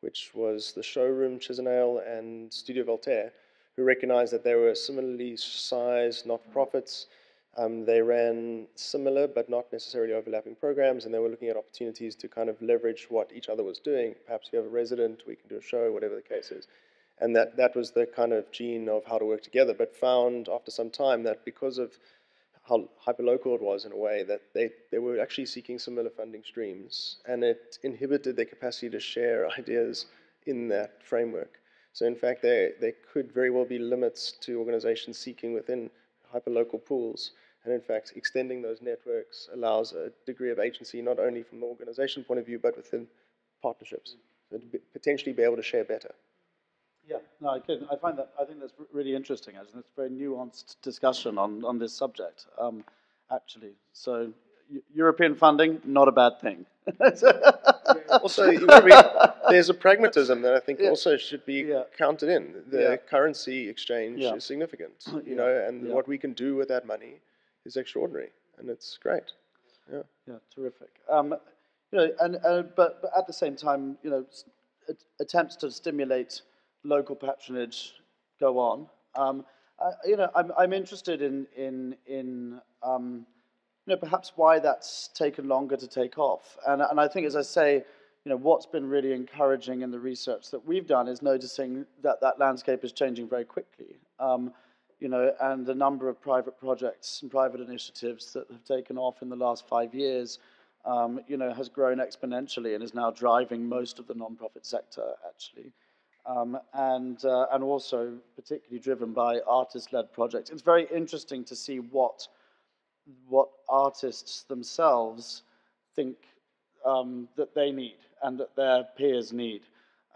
which was the showroom Chisenhale and Studio Voltaire, who recognized that they were similarly sized not-for-profits. Um, they ran similar but not necessarily overlapping programs, and they were looking at opportunities to kind of leverage what each other was doing. Perhaps you have a resident, we can do a show, whatever the case is. And that, that was the kind of gene of how to work together, but found after some time that because of how hyperlocal it was in a way, that they, they were actually seeking similar funding streams, and it inhibited their capacity to share ideas in that framework. So in fact, there, there could very well be limits to organizations seeking within hyperlocal pools. And in fact, extending those networks allows a degree of agency, not only from the organization point of view, but within partnerships. So to be, potentially be able to share better. Yeah, no, I can. I find that I think that's really interesting. Actually, it's a very nuanced discussion on on this subject. Um, actually, so European funding not a bad thing. also, there's a pragmatism that I think yeah. also should be yeah. counted in. The yeah. currency exchange is significant, you know, and what we can do with that money is extraordinary, and it's great. Yeah, yeah, terrific. Um, you know, and uh, but but at the same time, you know, attempts to stimulate local patronage go on. Um, you know, I'm, I'm interested in, in, in um, you know, perhaps why that's taken longer to take off. And, and I think, as I say, you know, what's been really encouraging in the research that we've done is noticing that that landscape is changing very quickly. Um, you know, and the number of private projects and private initiatives that have taken off in the last five years, um, you know, has grown exponentially and is now driving most of the nonprofit sector, actually um, and, uh, and also particularly driven by artist-led projects. It's very interesting to see what, what artists themselves think um, that they need and that their peers need.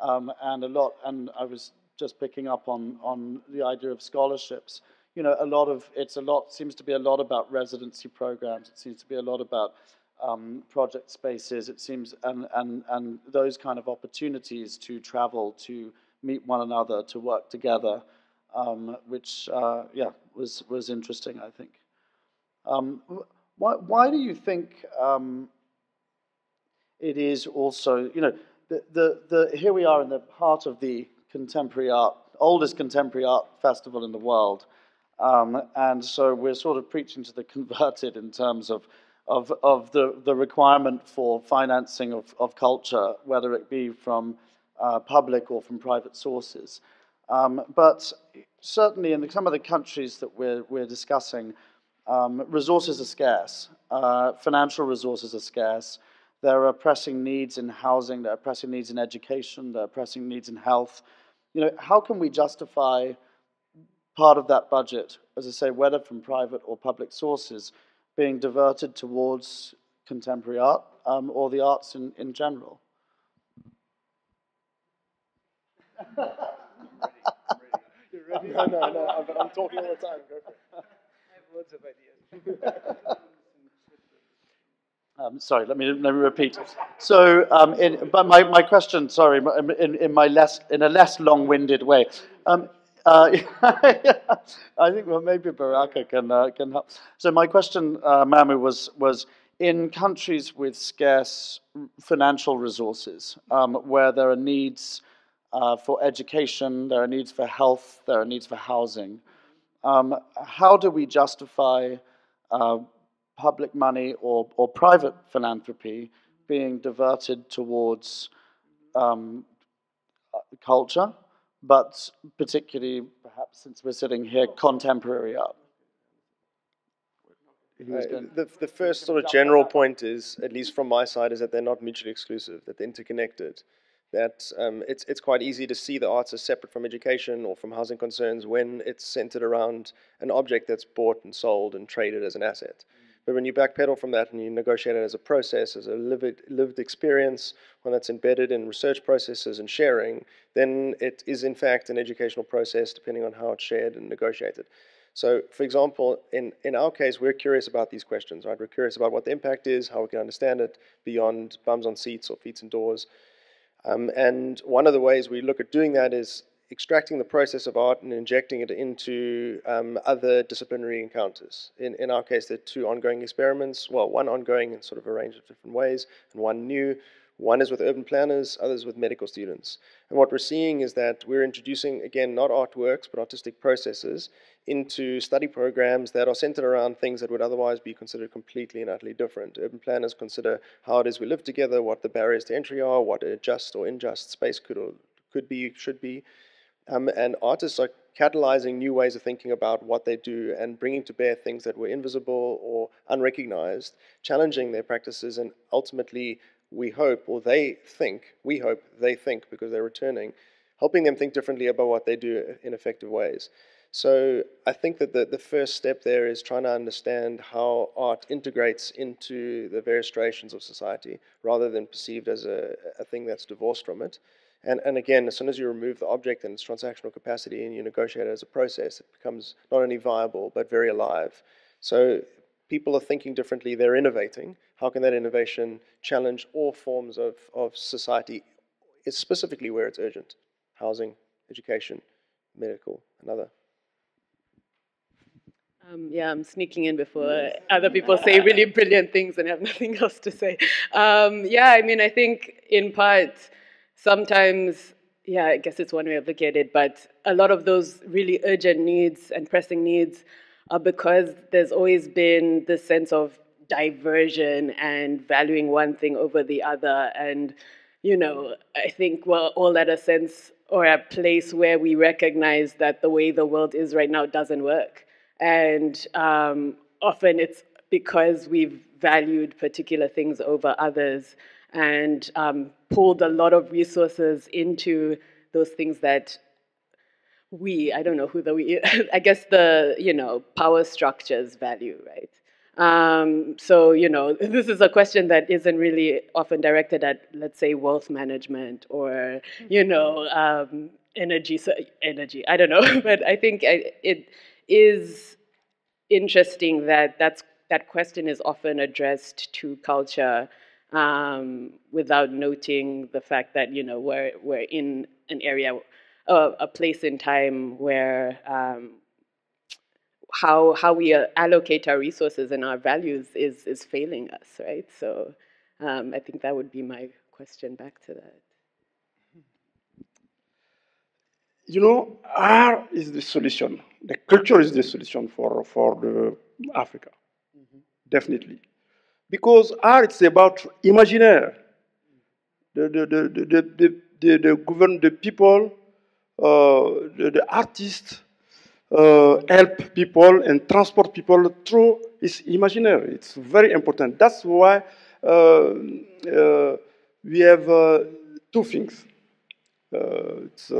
Um, and a lot, and I was just picking up on, on the idea of scholarships. You know, a lot of, it's a lot, seems to be a lot about residency programs. It seems to be a lot about um, project spaces, it seems, and, and, and those kind of opportunities to travel, to meet one another, to work together, um, which, uh, yeah, was, was interesting, I think. Um, why, why do you think um, it is also, you know, the, the, the, here we are in the heart of the contemporary art, oldest contemporary art festival in the world. Um, and so we're sort of preaching to the converted in terms of of, of the, the requirement for financing of, of culture, whether it be from uh, public or from private sources. Um, but certainly in the, some of the countries that we're, we're discussing, um, resources are scarce. Uh, financial resources are scarce. There are pressing needs in housing, there are pressing needs in education, there are pressing needs in health. You know, how can we justify part of that budget, as I say, whether from private or public sources, being diverted towards contemporary art um, or the arts in, in general. You're ready? No, no, no, I'm, I'm talking all the time. Loads of ideas. Um, sorry, let me, let me repeat. So, um, in, but my, my question, sorry, in, in, my less, in a less long-winded way. Um, uh, I think well, maybe Baraka can uh, can help. So my question, uh, Mamou, was was in countries with scarce financial resources, um, where there are needs uh, for education, there are needs for health, there are needs for housing. Um, how do we justify uh, public money or, or private philanthropy being diverted towards um, uh, culture? but particularly, perhaps since we're sitting here, contemporary art. Uh, the, the first sort of general point is, at least from my side, is that they're not mutually exclusive, that they're interconnected. That um, it's, it's quite easy to see the arts as separate from education or from housing concerns when it's centered around an object that's bought and sold and traded as an asset. But when you backpedal from that and you negotiate it as a process, as a lived, lived experience, one that's embedded in research processes and sharing, then it is in fact an educational process depending on how it's shared and negotiated. So, for example, in, in our case, we're curious about these questions, right? We're curious about what the impact is, how we can understand it beyond bums on seats or feet and doors. Um, and one of the ways we look at doing that is extracting the process of art and injecting it into um, other disciplinary encounters. In, in our case, there are two ongoing experiments. Well, one ongoing in sort of a range of different ways, and one new. One is with urban planners, others with medical students. And what we're seeing is that we're introducing, again, not artworks, but artistic processes into study programs that are centered around things that would otherwise be considered completely and utterly different. Urban planners consider how it is we live together, what the barriers to entry are, what a just or unjust space could or could be, should be. Um, and artists are catalyzing new ways of thinking about what they do and bringing to bear things that were invisible or unrecognized, challenging their practices and ultimately we hope, or they think, we hope they think because they're returning, helping them think differently about what they do in effective ways. So I think that the, the first step there is trying to understand how art integrates into the various striations of society rather than perceived as a, a thing that's divorced from it. And, and again, as soon as you remove the object and its transactional capacity and you negotiate it as a process, it becomes not only viable but very alive. So people are thinking differently, they're innovating. How can that innovation challenge all forms of, of society, it's specifically where it's urgent? Housing, education, medical, another. Um, yeah, I'm sneaking in before other people say really brilliant things and have nothing else to say. Um, yeah, I mean, I think in part, sometimes, yeah, I guess it's one way of looking at it, but a lot of those really urgent needs and pressing needs uh, because there's always been this sense of diversion and valuing one thing over the other. And, you know, I think we're all at a sense or a place where we recognize that the way the world is right now doesn't work. And um, often it's because we've valued particular things over others and um, pulled a lot of resources into those things that we, I don't know who the we, I guess the, you know, power structures value, right? Um, so, you know, this is a question that isn't really often directed at, let's say, wealth management or, you know, um, energy, so energy, I don't know. but I think I, it is interesting that that's, that question is often addressed to culture um, without noting the fact that, you know, we're, we're in an area a, a place in time where um, how how we uh, allocate our resources and our values is is failing us, right? So um, I think that would be my question back to that. You know, art is the solution. The culture is the solution for for the Africa, mm -hmm. definitely, because art is about imaginaire. The the the the the, the, the govern the people Euh, the, the artist uh, help people and transport people through his imaginary. It's very important. That's why uh, uh we have uh, two things. Uh, it's,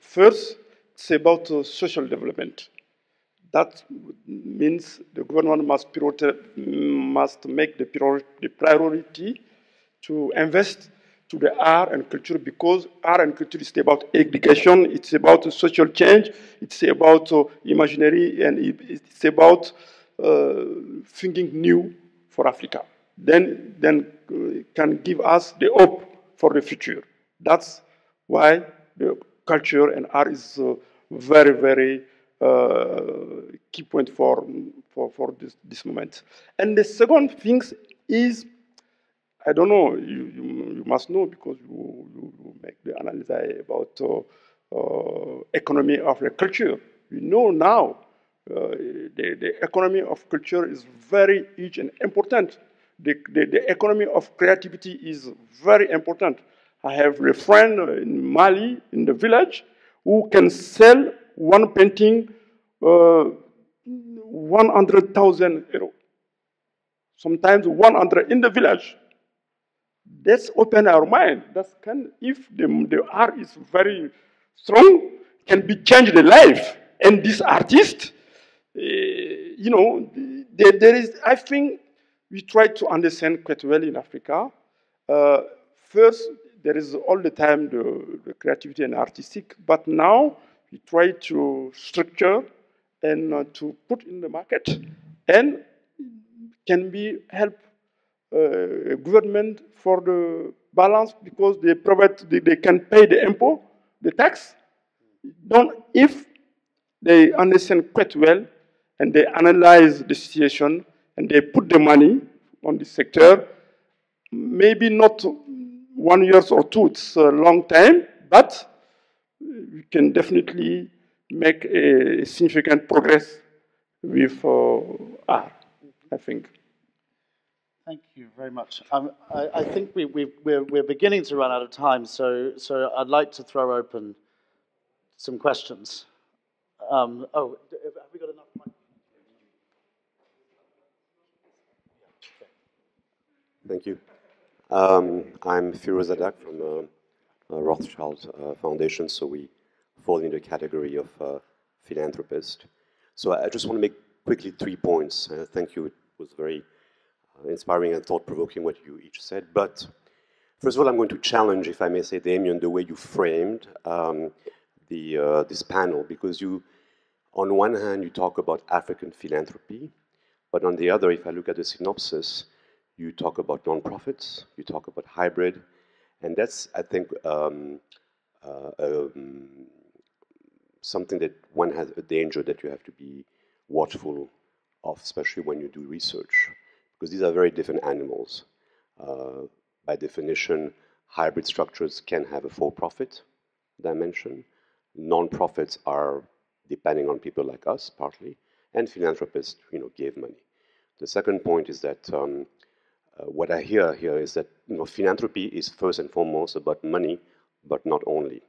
first, it's about social development. That means the government must, must make the priority to invest to the art and culture because art and culture is about education, it's about social change, it's about uh, imaginary, and it's about uh, thinking new for Africa. Then, then uh, can give us the hope for the future. That's why the culture and art is uh, very, very uh, key point for, for, for this, this moment. And the second thing is I don't know, you, you, you must know because you, you, make the analysis about uh, uh, economy of the culture. We know now uh, the, the economy of culture is very huge and important. The, the, the, economy of creativity is very important. I have a friend in Mali, in the village, who can sell one painting uh, 100,000 euro. Sometimes 100 in the village. Let's open our mind. That can, if the, the art is very strong, can be change the life. And this artist, uh, you know, there, there is, I think we try to understand quite well in Africa. Uh, first, there is all the time the, the, creativity and artistic, but now we try to structure and uh, to put in the market and can be help uh, government for the balance because they provide, they, they can pay the import, the tax. Don't, if they understand quite well and they analyze the situation and they put the money on the sector, maybe not one year or two, it's a long time, but we can definitely make a significant progress with uh, R, I think. Thank you very much. Um, I, I, think we, we, we're, we're beginning to run out of time, so, so I'd like to throw open some questions. Um, oh, have we got enough time? Thank you. Um, I'm Firoz Ladak from uh, uh, Rothschild uh, Foundation, so we fall in the category of uh, philanthropist. So I just want to make quickly three points. Uh, thank you. It was very inspiring and thought-provoking what you each said. But first of all, I'm going to challenge, if I may say, Damian, the way you framed um, the, uh, this panel, because you, on one hand, you talk about African philanthropy, but on the other, if I look at the synopsis, you talk about nonprofits, you talk about hybrid, and that's, I think, um, uh, um, something that one has a danger that you have to be watchful of, especially when you do research because these are very different animals. Uh, by definition, hybrid structures can have a for-profit dimension. Non-profits are depending on people like us, partly, and philanthropists, you know, give money. The second point is that um, uh, what I hear here is that you know, philanthropy is first and foremost about money, but not only.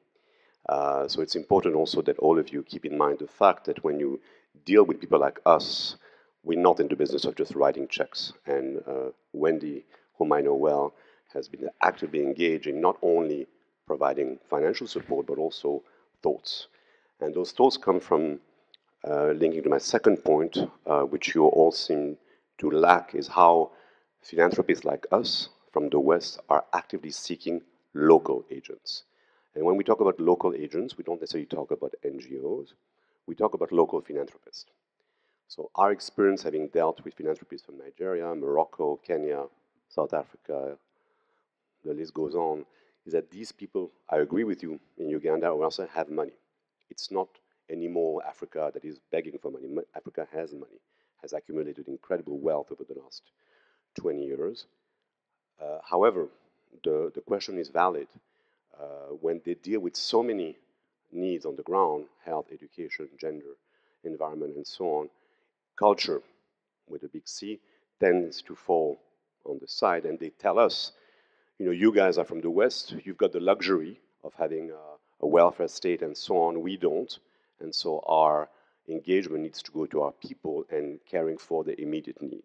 Uh, so it's important also that all of you keep in mind the fact that when you deal with people like us, we're not in the business of just writing checks. And uh, Wendy, whom I know well, has been actively engaging not only providing financial support, but also thoughts. And those thoughts come from uh, linking to my second point, uh, which you all seem to lack, is how philanthropists like us from the West are actively seeking local agents. And when we talk about local agents, we don't necessarily talk about NGOs, we talk about local philanthropists. So our experience having dealt with philanthropists from Nigeria, Morocco, Kenya, South Africa, the list goes on, is that these people, I agree with you, in Uganda or also have money. It's not anymore Africa that is begging for money. Africa has money, has accumulated incredible wealth over the last 20 years. Uh, however, the, the question is valid. Uh, when they deal with so many needs on the ground, health, education, gender, environment, and so on, culture with a big C tends to fall on the side. And they tell us, you know, you guys are from the West, you've got the luxury of having a, a welfare state and so on. We don't. And so our engagement needs to go to our people and caring for the immediate need.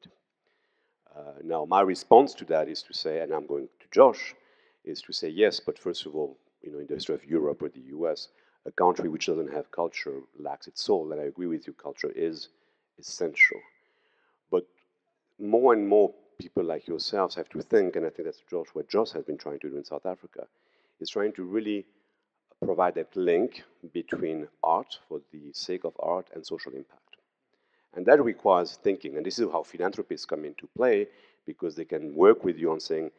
Uh, now, my response to that is to say, and I'm going to Josh, is to say yes, but first of all, you know, in the history of Europe or the US, a country which doesn't have culture lacks its soul. And I agree with you, culture is essential. But more and more people like yourselves have to think, and I think that's Josh, what Josh has been trying to do in South Africa, is trying to really provide that link between art for the sake of art and social impact. And that requires thinking, and this is how philanthropists come into play, because they can work with you on saying,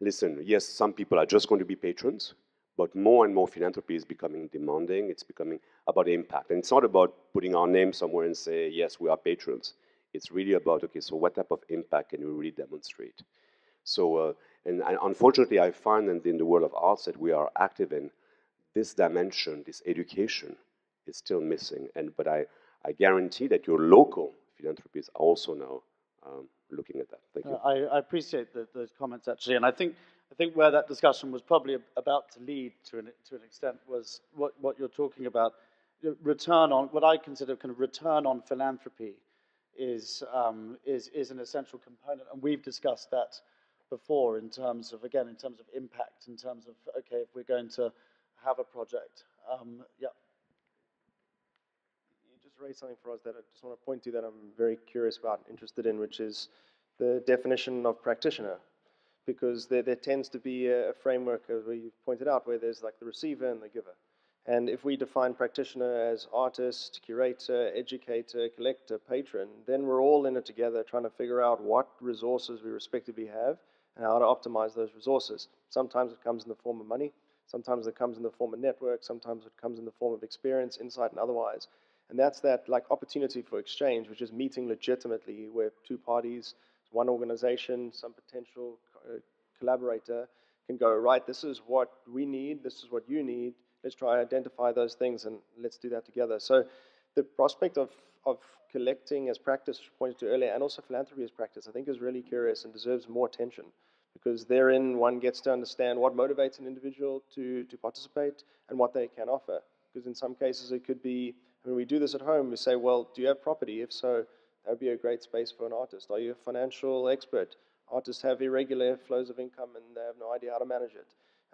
listen, yes, some people are just going to be patrons, but more and more philanthropy is becoming demanding. It's becoming about impact. And it's not about putting our name somewhere and say, yes, we are patrons. It's really about, okay, so what type of impact can we really demonstrate? So, uh, and, and, unfortunately, I find that in the world of arts that we are active in, this dimension, this education, is still missing. And But I, I guarantee that your local philanthropies are also now um, looking at that. Thank you. Uh, I, I, appreciate the, those comments, actually. And I think I think where that discussion was probably about to lead to an, to an extent was what, what you're talking about. Return on, what I consider kind of return on philanthropy is, um, is, is an essential component. And we've discussed that before in terms of, again, in terms of impact, in terms of, okay, if we're going to have a project. Um, yeah. You just raised something for us that I just want to point to that I'm very curious about, and interested in, which is the definition of practitioner. Because there, there tends to be a, a framework, as we pointed out, where there's like the receiver and the giver. And if we define practitioner as artist, curator, educator, collector, patron, then we're all in it together trying to figure out what resources we respectively have and how to optimize those resources. Sometimes it comes in the form of money, sometimes it comes in the form of network, sometimes it comes in the form of experience, insight, and otherwise. And that's that like opportunity for exchange, which is meeting legitimately where two parties, one organization, some potential collaborator can go, right, this is what we need, this is what you need, let's try identify those things and let's do that together. So the prospect of, of collecting as practice, pointed to earlier, and also philanthropy as practice, I think is really curious and deserves more attention because therein one gets to understand what motivates an individual to, to participate and what they can offer. Because in some cases it could be, when we do this at home, we say, well, do you have property? If so, that would be a great space for an artist. Are you a financial expert? Artists have irregular flows of income and they have no idea how to manage it.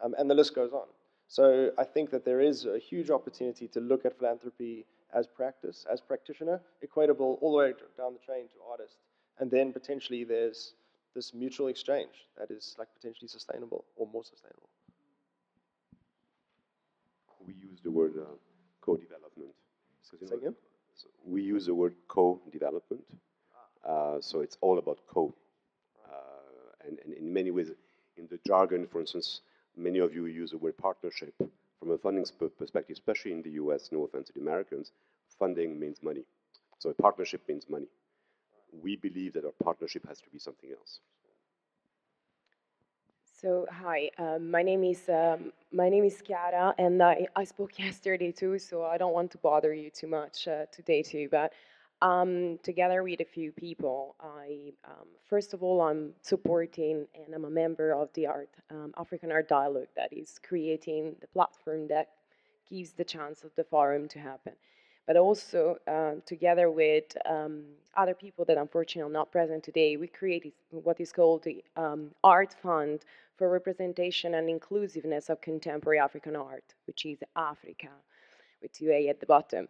Um, and the list goes on. So I think that there is a huge opportunity to look at philanthropy as practice, as practitioner, equatable all the way down the chain to artist. And then potentially there's this mutual exchange that is like potentially sustainable or more sustainable. We use the word uh, co-development. So we use the word co-development. Uh, so it's all about co. And, and in many ways, in the jargon, for instance, many of you use the word partnership. From a funding perspective, especially in the US, no offense to the Americans, funding means money. So a partnership means money. We believe that our partnership has to be something else. So hi, um, my name is um, my name is Chiara, and I, I spoke yesterday too. So I don't want to bother you too much uh, today too. But um, together with a few people. I, um, first of all, I'm supporting and I'm a member of the Art um, African Art Dialogue that is creating the platform that gives the chance of the forum to happen. But also, uh, together with um, other people that unfortunately are not present today, we created what is called the um, Art Fund for Representation and Inclusiveness of Contemporary African Art, which is Africa, with 2A at the bottom.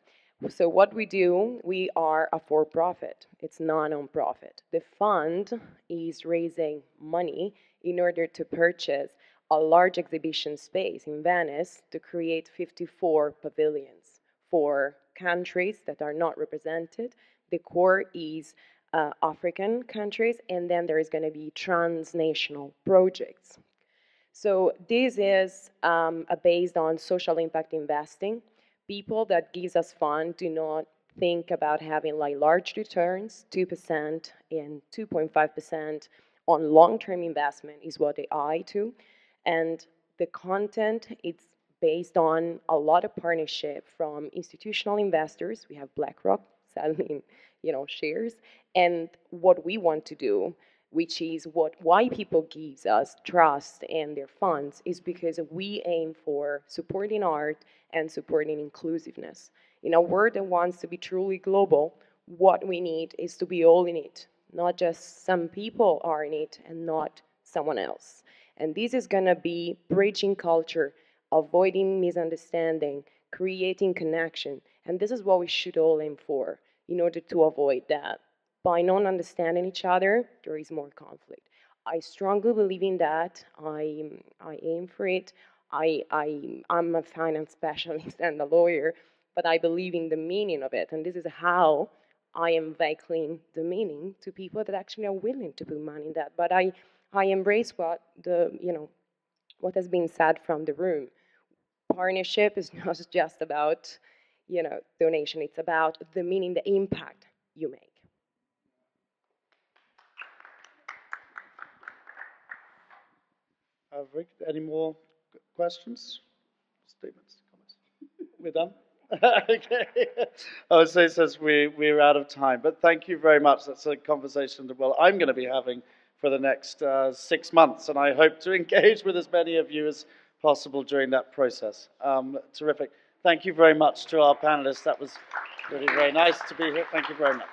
So what we do, we are a for-profit. It's non-profit. The fund is raising money in order to purchase a large exhibition space in Venice to create 54 pavilions for countries that are not represented. The core is uh, African countries, and then there is going to be transnational projects. So this is um, based on social impact investing people that gives us fund do not think about having like large returns, 2% and 2.5% on long-term investment is what they eye to. And the content, it's based on a lot of partnership from institutional investors. We have BlackRock selling, you know, shares. And what we want to do, which is what why people gives us trust and their funds, is because we aim for supporting art and supporting inclusiveness. In a world that wants to be truly global, what we need is to be all in it, not just some people are in it and not someone else. And this is going to be bridging culture, avoiding misunderstanding, creating connection. And this is what we should all aim for in order to avoid that. By not understanding each other, there is more conflict. I strongly believe in that. I, I aim for it. I, I, I'm a finance specialist and a lawyer, but I believe in the meaning of it. And this is how I am vehicling the meaning to people that actually are willing to put money in that. But I, I embrace what the, you know, what has been said from the room. Partnership is not just about, you know, donation. It's about the meaning, the impact you make. Uh, Rick, any more questions, statements, comments? We're done? okay. So it says we, we're out of time, but thank you very much. That's a conversation that, well, I'm going to be having for the next uh, six months, and I hope to engage with as many of you as possible during that process. Um, terrific. Thank you very much to our panelists. That was really very nice to be here. Thank you very much.